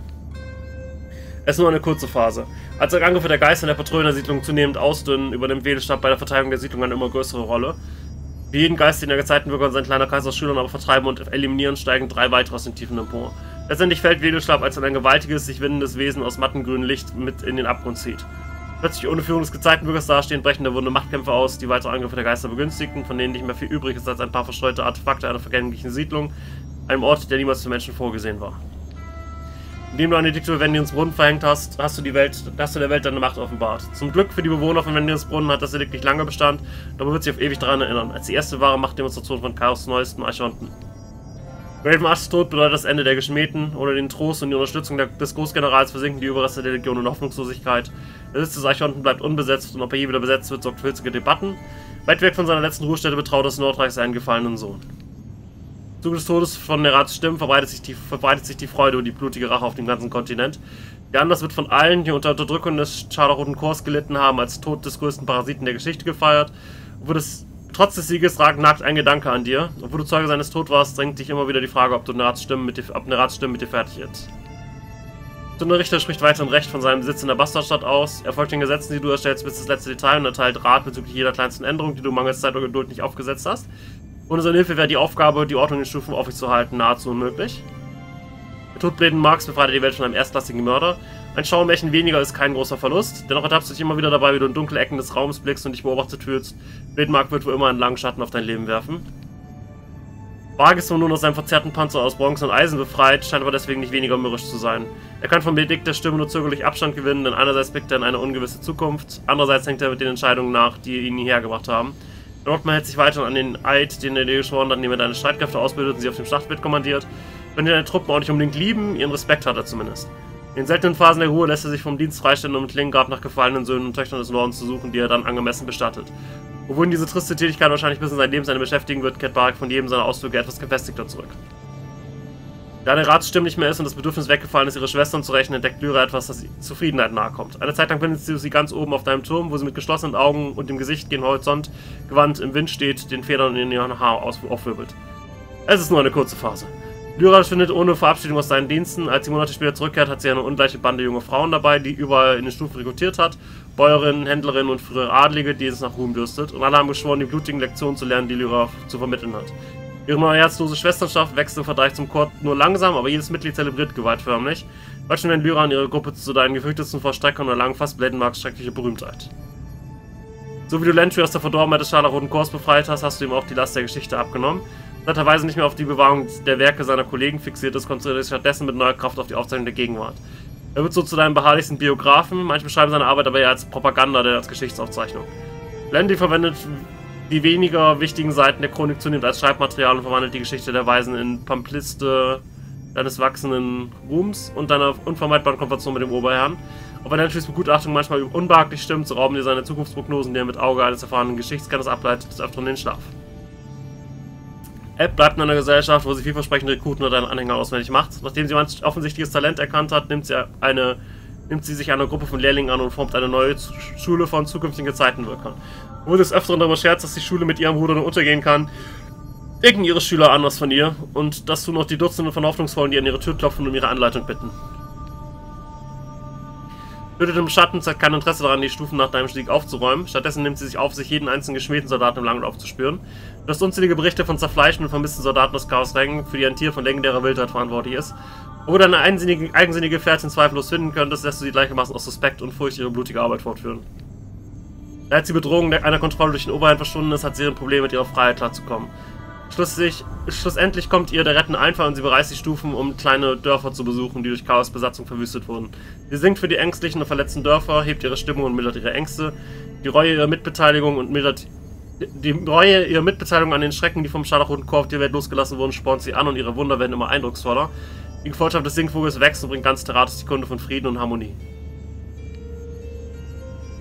Es ist nur eine kurze Phase. Als die Angriffe der Geister in der Patrouillensiedlung zunehmend ausdünnen, übernimmt Wedelstab bei der Verteidigung der Siedlung eine immer größere Rolle. Wie jeden Geist, den der Gezeitenbürger und sein kleiner Kreis aus Schülern aber vertreiben und eliminieren, steigen drei weitere aus den Tiefen empor. Letztendlich fällt Wedelstab als ein gewaltiges, sich windendes Wesen aus mattengrünem Licht mit in den Abgrund zieht. Plötzlich ohne Führung des Gezeitenbürgers dastehen, brechen der Wunde Machtkämpfe aus, die weitere Angriffe der Geister begünstigten, von denen nicht mehr viel übrig ist als ein paar verstreute Artefakte einer vergänglichen Siedlung, einem Ort, der niemals für Menschen vorgesehen war. Indem du eine Diktatur Vendians Brunnen verhängt hast, hast du, die Welt, hast du der Welt deine Macht offenbart. Zum Glück für die Bewohner von Vendians Brunnen hat das Edikt nicht lange Bestand, aber wird sich auf ewig daran erinnern, als die erste wahre Machtdemonstration von Chaos neuesten Archonten. Raven Archs Tod bedeutet das Ende der Geschmähten. Ohne den Trost und die Unterstützung des Großgenerals versinken die Überreste der Legion in Hoffnungslosigkeit. Der Sitz des Archonten bleibt unbesetzt und ob er je wieder besetzt wird, sorgt für hitzige Debatten. Weit weg von seiner letzten Ruhestätte betraut das Nordreich seinen gefallenen Sohn. Zuge des Todes von Nerats Stimmen verbreitet sich, die, verbreitet sich die Freude und die blutige Rache auf dem ganzen Kontinent. Der Anlass wird von allen, die unter Unterdrückung des Scharlachroten Korps gelitten haben, als Tod des größten Parasiten der Geschichte gefeiert. Obwohl das Trotz des Sieges nagt ein Gedanke an dir. Obwohl du Zeuge seines Todes warst, drängt dich immer wieder die Frage, ob du eine Ratsstimme mit dir, ob eine Ratsstimme mit dir fertig ist. Der Richter spricht weiterhin Recht von seinem Sitz in der Bastardstadt aus. Er folgt den Gesetzen, die du erstellst, bis das letzte Detail und erteilt Rat bezüglich jeder kleinsten Änderung, die du mangels Zeit oder Geduld nicht aufgesetzt hast. Ohne seine Hilfe wäre die Aufgabe, die Ordnung in Stufen aufrechtzuerhalten, nahezu unmöglich. Der Tod Bläden Marx befreite die Welt von einem erstklassigen Mörder. Ein Schaumärchen weniger ist kein großer Verlust, dennoch ertappst du dich immer wieder dabei, wie du in dunkle Ecken des Raums blickst und dich beobachtet fühlst. Bildmark wird wohl immer einen langen Schatten auf dein Leben werfen. Barg ist nun aus seinem verzerrten Panzer aus Bronze und Eisen befreit, scheint aber deswegen nicht weniger mürrisch zu sein. Er kann vom Benedikt der Stimme nur zögerlich Abstand gewinnen, denn einerseits blickt er in eine ungewisse Zukunft, andererseits hängt er mit den Entscheidungen nach, die ihn hierher gebracht haben. Nordmann hält sich weiter an den Eid, den er dir geschworen hat, indem er deine Streitkräfte ausbildet und sie auf dem Schlachtfeld kommandiert. Wenn dir deine Truppen auch nicht unbedingt lieben, ihren Respekt hat er zumindest. In seltenen Phasen der Ruhe lässt er sich vom Dienst freistellen, um mit Klingengrab nach gefallenen Söhnen und Töchtern des Nordens zu suchen, die er dann angemessen bestattet. Obwohl ihn diese triste Tätigkeit wahrscheinlich bis in sein Lebensende beschäftigen wird, kehrt Barak von jedem seiner Ausflüge etwas gefestigter zurück. Da eine Ratsstimme nicht mehr ist und das Bedürfnis weggefallen ist, ihre Schwestern zu rächen, entdeckt Lyra etwas, das Zufriedenheit nahe kommt. Eine Zeit lang findet sie sie ganz oben auf deinem Turm, wo sie mit geschlossenen Augen und dem Gesicht gen Horizont gewandt im Wind steht, den Federn in ihren Haar aufwirbelt. Es ist nur eine kurze Phase. Lyra findet ohne Verabschiedung aus seinen Diensten. Als sie Monate später zurückkehrt, hat sie eine ungleiche Bande junge Frauen dabei, die überall in den Stufen rekrutiert hat. Bäuerinnen, Händlerinnen und frühere Adlige, die es nach Ruhm dürstet. Und alle haben geschworen, die blutigen Lektionen zu lernen, die Lyra zu vermitteln hat. Ihre neue herzlose Schwesternschaft wächst im Vergleich zum Chor nur langsam, aber jedes Mitglied zelebriert gewaltförmlich. Schon werden Lyra und ihre Gruppe zu deinen gefürchtetsten Vollstreckern und erlangen fast Bladenmarks schreckliche Berühmtheit. So wie du Lentry aus der Verdorbenheit des scharlachroten Korps befreit hast, hast du ihm auch die Last der Geschichte abgenommen. Seit er Weise nicht mehr auf die Bewahrung der Werke seiner Kollegen fixiert ist, konzentriert er sich stattdessen mit neuer Kraft auf die Aufzeichnung der Gegenwart. Er wird so zu deinem beharrlichsten Biografen, manche beschreiben seine Arbeit aber eher als Propaganda, der als Geschichtsaufzeichnung. Blendy verwendet die weniger wichtigen Seiten der Chronik zunehmend als Schreibmaterial und verwandelt die Geschichte der Weisen in Pampliste deines wachsenden Ruhms und deiner unvermeidbaren Konfrontation mit dem Oberherrn. Auch wenn Entschließ Begutachtung manchmal unbehaglich stimmt, so rauben dir seine Zukunftsprognosen, die er mit Auge eines erfahrenen Geschichtskenners ableitet, des Öfteren den Schlaf. App bleibt in einer Gesellschaft, wo sie vielversprechende Rekruten oder einen Anhänger auswendig macht. Nachdem sie ein offensichtliches Talent erkannt hat, nimmt sie, eine, nimmt sie sich einer Gruppe von Lehrlingen an und formt eine neue Schule von zukünftigen Gezeitenwirkern. Wo des Öfteren darüber scherzt, dass die Schule mit ihrem Bruder nur untergehen kann, denken ihre Schüler anders von ihr und das tun auch die Dutzende von Hoffnungsvollen, die an ihre Tür klopfen und um ihre Anleitung bitten. Tötet im Schatten zeigt kein Interesse daran, die Stufen nach deinem Stieg aufzuräumen. Stattdessen nimmt sie sich auf, sich jeden einzelnen geschmähten Soldaten im Langlauf aufzuspüren. Du hast unzählige Berichte von zerfleischten und vermissten Soldaten des Chaosrängen, für die ein Tier von legendärer Wildheit verantwortlich ist. Obwohl du eine eigensinnige, eigensinnige Gefährtin zweifellos finden könntest, lässt du sie gleichermaßen aus Suspekt und Furcht ihre blutige Arbeit fortführen. Seit die Bedrohung einer Kontrolle durch den Oberherrn verschwunden ist, hat sie ein Problem mit ihrer Freiheit klarzukommen. Schlusslich, schlussendlich kommt ihr der rettende Einfall und sie bereist die Stufen, um kleine Dörfer zu besuchen, die durch Chaos Besatzung verwüstet wurden. Sie singt für die ängstlichen und verletzten Dörfer, hebt ihre Stimmung und mildert ihre Ängste. Die Reue ihrer Mitbeteiligung und mildert die Reue ihrer Mitbeteiligung an den Schrecken, die vom Scharlachroten Chor auf die Welt losgelassen wurden, spornt sie an und ihre Wunder werden immer eindrucksvoller. Die Gefolgschaft des Singvogels wächst und bringt ganz Terratus die Kunde von Frieden und Harmonie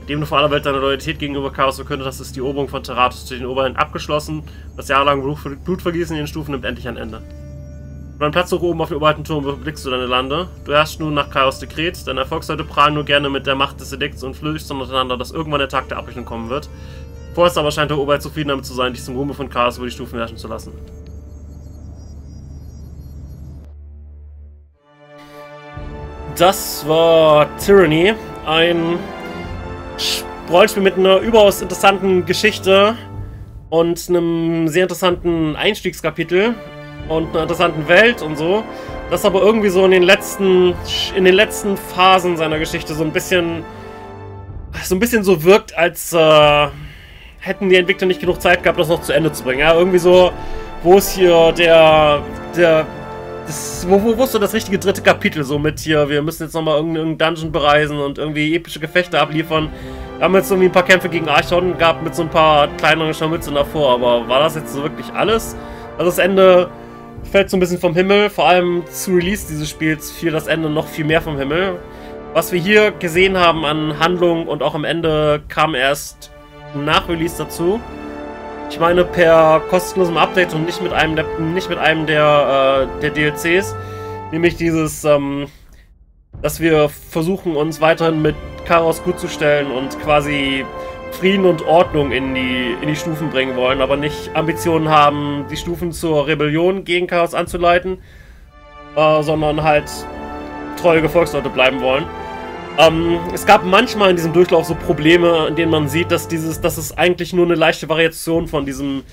dem du vor aller Welt deine Loyalität gegenüber Chaos verkündet hast, ist die Eroberung von Terratus durch den Oberhand abgeschlossen. Das jahrelange Blutvergießen in den Stufen nimmt endlich ein Ende. Von deinem Platz hoch oben auf dem oberhalten Turm blickst du deine Lande. Du herrschst nun nach Chaos Dekret. Deine Erfolgsleute prahlen nur gerne mit der Macht des Edikts und flüstern untereinander, dass irgendwann der Tag der Abrechnung kommen wird. Vorerst aber scheint der Oberheit zufrieden damit zu sein, dich zum Ruhme von Chaos über die Stufen herrschen zu lassen. Das war Tyranny, ein Rollenspiel mit einer überaus interessanten Geschichte und einem sehr interessanten Einstiegskapitel und einer interessanten Welt und so. Das aber irgendwie so in den letzten in den letzten Phasen seiner Geschichte so ein bisschen so ein bisschen so wirkt, als äh, hätten die Entwickler nicht genug Zeit gehabt, das noch zu Ende zu bringen. Ja, irgendwie so, wo ist hier der der das, wo, wo, wo ist so das richtige dritte Kapitel so mit hier, wir müssen jetzt nochmal irgendeinen Dungeon bereisen und irgendwie epische Gefechte abliefern. Wir haben jetzt irgendwie ein paar Kämpfe gegen Archon gehabt mit so ein paar kleineren Scharmützen davor, aber war das jetzt so wirklich alles? Also das Ende fällt so ein bisschen vom Himmel, vor allem zu Release dieses Spiels fiel das Ende noch viel mehr vom Himmel. Was wir hier gesehen haben an Handlung und auch am Ende kam erst nach Release dazu. Ich meine per kostenlosem Update und nicht mit einem der, nicht mit einem der, äh, der DLCs. Nämlich dieses, ähm, dass wir versuchen, uns weiterhin mit Chaos gut zu stellen und quasi Frieden und Ordnung in die, in die Stufen bringen wollen, aber nicht Ambitionen haben, die Stufen zur Rebellion gegen Chaos anzuleiten, äh, sondern halt treue Gefolgsleute bleiben wollen. Ähm, es gab manchmal in diesem Durchlauf so Probleme, in denen man sieht, dass dieses, dass es eigentlich nur eine leichte Variation von diesem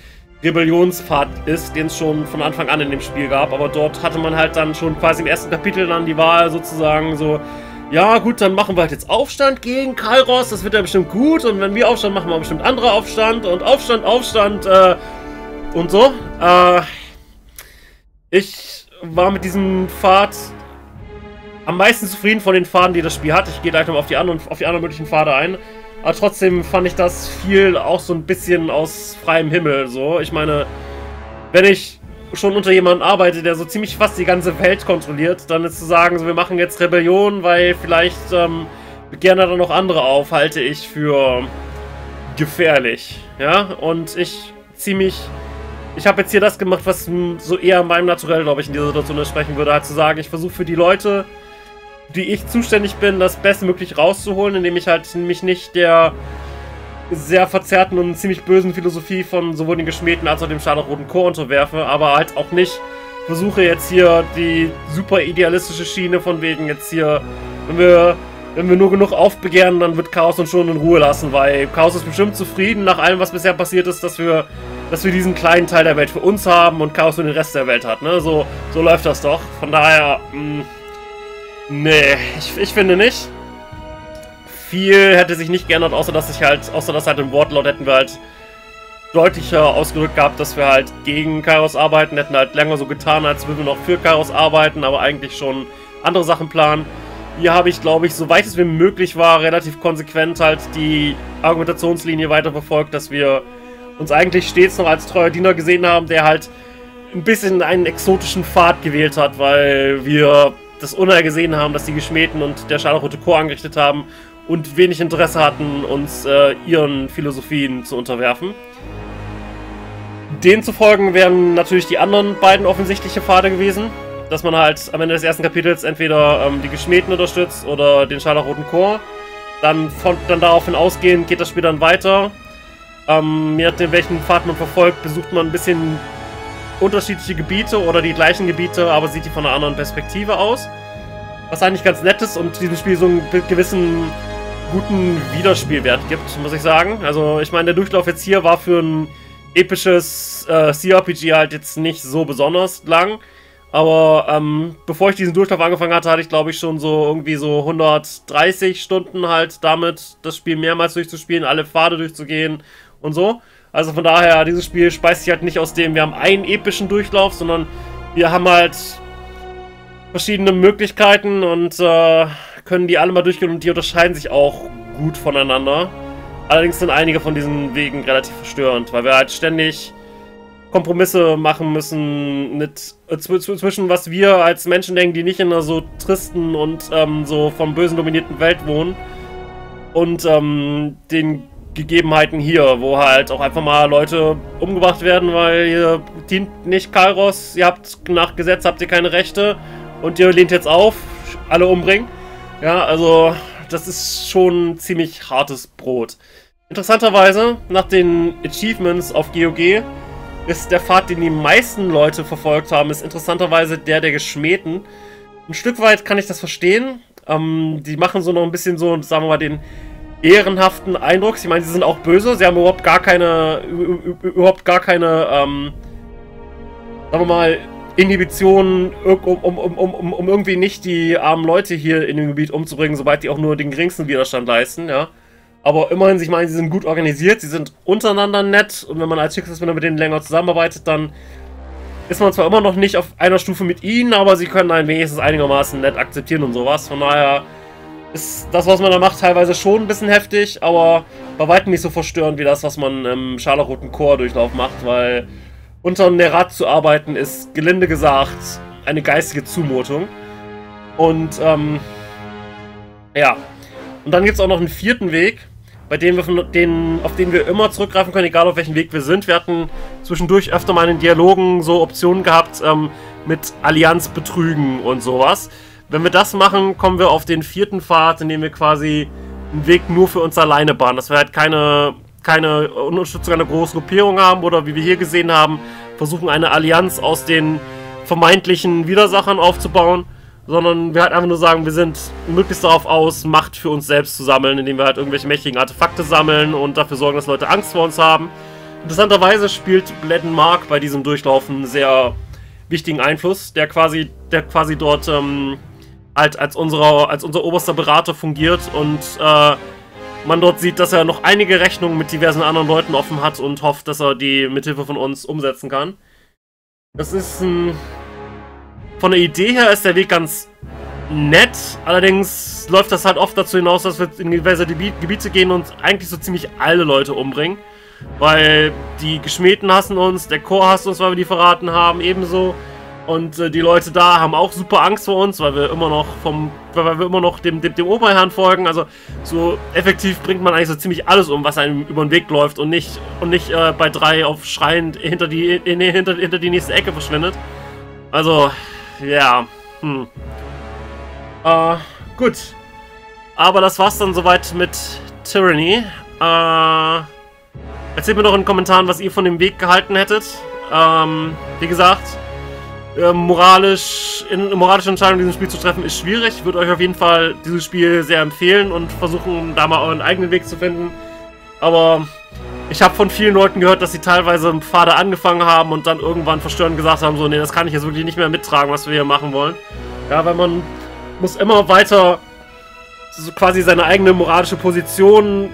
Rebellionspfad ist, den es schon von Anfang an in dem Spiel gab. Aber dort hatte man halt dann schon quasi im ersten Kapitel dann die Wahl sozusagen so, ja gut, dann machen wir halt jetzt Aufstand gegen Kairos, das wird ja bestimmt gut. Und wenn wir Aufstand machen, machen wir bestimmt andere Aufstand und Aufstand, Aufstand äh, und so. Äh, ich war mit diesem Pfad am meisten zufrieden von den Faden, die das Spiel hat. Ich gehe gleich nochmal auf die anderen, auf die anderen möglichen Pfade ein. Aber trotzdem fand ich das viel auch so ein bisschen aus freiem Himmel. So, ich meine, wenn ich schon unter jemandem arbeite, der so ziemlich fast die ganze Welt kontrolliert, dann ist zu sagen, so, wir machen jetzt Rebellion, weil vielleicht ähm, da dann noch andere auf, halte ich für gefährlich. Ja, und ich ziemlich. Ich habe jetzt hier das gemacht, was so eher meinem Naturell, glaube ich, in dieser Situation entsprechen würde, halt zu sagen, ich versuche für die Leute, die ich zuständig bin, das Bestmöglich rauszuholen, indem ich halt mich nicht der sehr verzerrten und ziemlich bösen Philosophie von sowohl den Geschmähten als auch dem Scharlachroten Chor unterwerfe, aber halt auch nicht versuche jetzt hier die super idealistische Schiene von wegen jetzt hier, wenn wir, wenn wir nur genug aufbegehren, dann wird Chaos uns schon in Ruhe lassen, weil Chaos ist bestimmt zufrieden nach allem, was bisher passiert ist, dass wir, dass wir diesen kleinen Teil der Welt für uns haben und Chaos für den Rest der Welt hat, ne? So, so läuft das doch. Von daher, mh, mm, Nee, ich, ich finde nicht. viel hätte sich nicht geändert, außer dass sich halt, außer dass halt im Wortlaut hätten wir halt deutlicher ausgedrückt gehabt, dass wir halt gegen Kairos arbeiten, hätten halt länger so getan, als würden wir noch für Kairos arbeiten, aber eigentlich schon andere Sachen planen. Hier habe ich, glaube ich, soweit es mir möglich war, relativ konsequent halt die Argumentationslinie weiterverfolgt, dass wir uns eigentlich stets noch als treuer Diener gesehen haben, der halt ein bisschen einen exotischen Pfad gewählt hat, weil wir das Unheil gesehen haben, dass die Geschmähten und der Scharlachrote Chor angerichtet haben und wenig Interesse hatten, uns äh, ihren Philosophien zu unterwerfen. Denen zu folgen wären natürlich die anderen beiden offensichtliche Pfade gewesen. Dass man halt am Ende des ersten Kapitels entweder ähm, die Geschmähten unterstützt oder den Scharlachroten Chor. Dann, von, dann daraufhin ausgehend geht das Spiel dann weiter. Ähm, je nachdem, welchen Pfad man verfolgt, besucht man ein bisschen unterschiedliche Gebiete oder die gleichen Gebiete, aber sieht die von einer anderen Perspektive aus. Was eigentlich ganz nett ist und diesem Spiel so einen gewissen guten Wiederspielwert gibt, muss ich sagen. Also ich meine, der Durchlauf jetzt hier war für ein episches äh, CRPG halt jetzt nicht so besonders lang. Aber ähm, bevor ich diesen Durchlauf angefangen hatte, hatte ich glaube ich schon so irgendwie so 130 Stunden halt damit, das Spiel mehrmals durchzuspielen, alle Pfade durchzugehen und so. Also von daher, dieses Spiel speist sich halt nicht aus dem, wir haben einen epischen Durchlauf, sondern wir haben halt verschiedene Möglichkeiten und äh, können die alle mal durchgehen und die unterscheiden sich auch gut voneinander. Allerdings sind einige von diesen Wegen relativ verstörend, weil wir halt ständig Kompromisse machen müssen mit äh, zwischen was wir als Menschen denken, die nicht in einer so tristen und ähm, so vom Bösen dominierten Welt wohnen und ähm, den Gegebenheiten hier, wo halt auch einfach mal Leute umgebracht werden, weil ihr dient nicht Kairos, ihr habt nach Gesetz habt ihr keine Rechte und ihr lehnt jetzt auf, alle umbringen. Ja, also das ist schon ziemlich hartes Brot. Interessanterweise, nach den Achievements auf GOG, ist der Pfad, den die meisten Leute verfolgt haben, ist interessanterweise der der Geschmähten. Ein Stück weit kann ich das verstehen. Ähm, die machen so noch ein bisschen so, sagen wir mal, den ehrenhaften Eindruck. Ich meine, sie sind auch böse. Sie haben überhaupt gar keine, überhaupt gar keine, ähm, sagen wir mal, Inhibitionen, um, um, um, um, irgendwie nicht die armen Leute hier in dem Gebiet umzubringen, sobald die auch nur den geringsten Widerstand leisten, ja. Aber immerhin, ich meine, sie sind gut organisiert, sie sind untereinander nett und wenn man als Schicksalsmänner mit denen länger zusammenarbeitet, dann ist man zwar immer noch nicht auf einer Stufe mit ihnen, aber sie können einen wenigstens einigermaßen nett akzeptieren und sowas. Von daher ist das, was man da macht, teilweise schon ein bisschen heftig, aber bei weitem nicht so verstörend wie das, was man im Scharlachroten Chor-Durchlauf macht, weil unter Nerat zu arbeiten ist, gelinde gesagt, eine geistige Zumutung. Und, ähm, ja. Und dann gibt es auch noch einen vierten Weg, bei dem wir von denen, auf den wir immer zurückgreifen können, egal auf welchem Weg wir sind. Wir hatten zwischendurch öfter mal in Dialogen so Optionen gehabt ähm, mit Allianzbetrügen und sowas. Wenn wir das machen, kommen wir auf den vierten Pfad, in dem wir quasi einen Weg nur für uns alleine bahnen. Dass wir halt keine, keine Unterstützung einer großen Gruppierung haben oder wie wir hier gesehen haben, versuchen eine Allianz aus den vermeintlichen Widersachern aufzubauen, sondern wir halt einfach nur sagen, wir sind möglichst darauf aus, Macht für uns selbst zu sammeln, indem wir halt irgendwelche mächtigen Artefakte sammeln und dafür sorgen, dass Leute Angst vor uns haben. Interessanterweise spielt Bledden Mark bei diesem Durchlaufen sehr wichtigen Einfluss, der quasi, der quasi dort ähm, halt als, unserer, als unser oberster Berater fungiert und äh, man dort sieht, dass er noch einige Rechnungen mit diversen anderen Leuten offen hat und hofft, dass er die mithilfe von uns umsetzen kann. Das ist ein... Von der Idee her ist der Weg ganz nett, allerdings läuft das halt oft dazu hinaus, dass wir in diverse Gebiete gehen und eigentlich so ziemlich alle Leute umbringen. Weil die Geschmähten hassen uns, der Chor hasst uns, weil wir die verraten haben, ebenso. Und äh, die Leute da haben auch super Angst vor uns, weil wir immer noch vom, weil wir immer noch dem, dem, dem Oberherrn folgen. Also so effektiv bringt man eigentlich so ziemlich alles um, was einem über den Weg läuft und nicht und nicht äh, bei drei auf schreiend hinter die in, hinter, hinter die nächste Ecke verschwindet. Also ja, hm. Äh, gut. Aber das war's dann soweit mit Tyranny. Äh, erzählt mir doch in den Kommentaren, was ihr von dem Weg gehalten hättet. Ähm, wie gesagt, äh, moralisch, in, moralische Entscheidungen in diesem Spiel zu treffen, ist schwierig. Ich würde euch auf jeden Fall dieses Spiel sehr empfehlen und versuchen, da mal euren eigenen Weg zu finden. Aber ich habe von vielen Leuten gehört, dass sie teilweise im Pfade angefangen haben und dann irgendwann verstörend gesagt haben, so, nee, das kann ich jetzt wirklich nicht mehr mittragen, was wir hier machen wollen. Ja, weil man muss immer weiter so quasi seine eigene moralische Position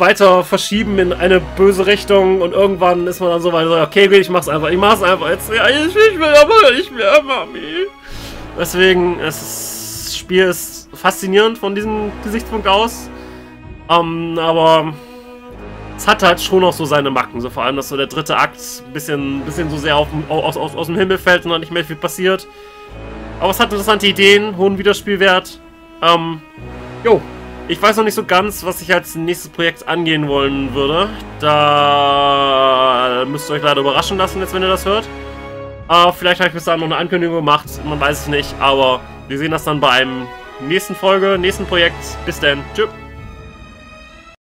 weiter verschieben in eine böse Richtung und irgendwann ist man dann so weit, so, okay, ich mach's einfach, ich mach's einfach jetzt. Ja, ich, ich will aber nicht mehr, Mami. Deswegen, es ist, das Spiel ist faszinierend von diesem Gesichtspunkt aus. Ähm, aber es hat halt schon noch so seine Macken, so vor allem, dass so der dritte Akt ein bisschen, bisschen so sehr auf, aus, aus, aus dem Himmel fällt und dann nicht mehr viel passiert. Aber es hat interessante Ideen, hohen Wiederspielwert. Ähm, jo, ich weiß noch nicht so ganz, was ich als nächstes Projekt angehen wollen würde. Da müsst ihr euch leider überraschen lassen, jetzt wenn ihr das hört. Äh, vielleicht habe ich bis dahin noch eine Ankündigung gemacht, man weiß es nicht, aber wir sehen das dann bei einem nächsten Folge, nächsten Projekt. Bis dann, tschüss.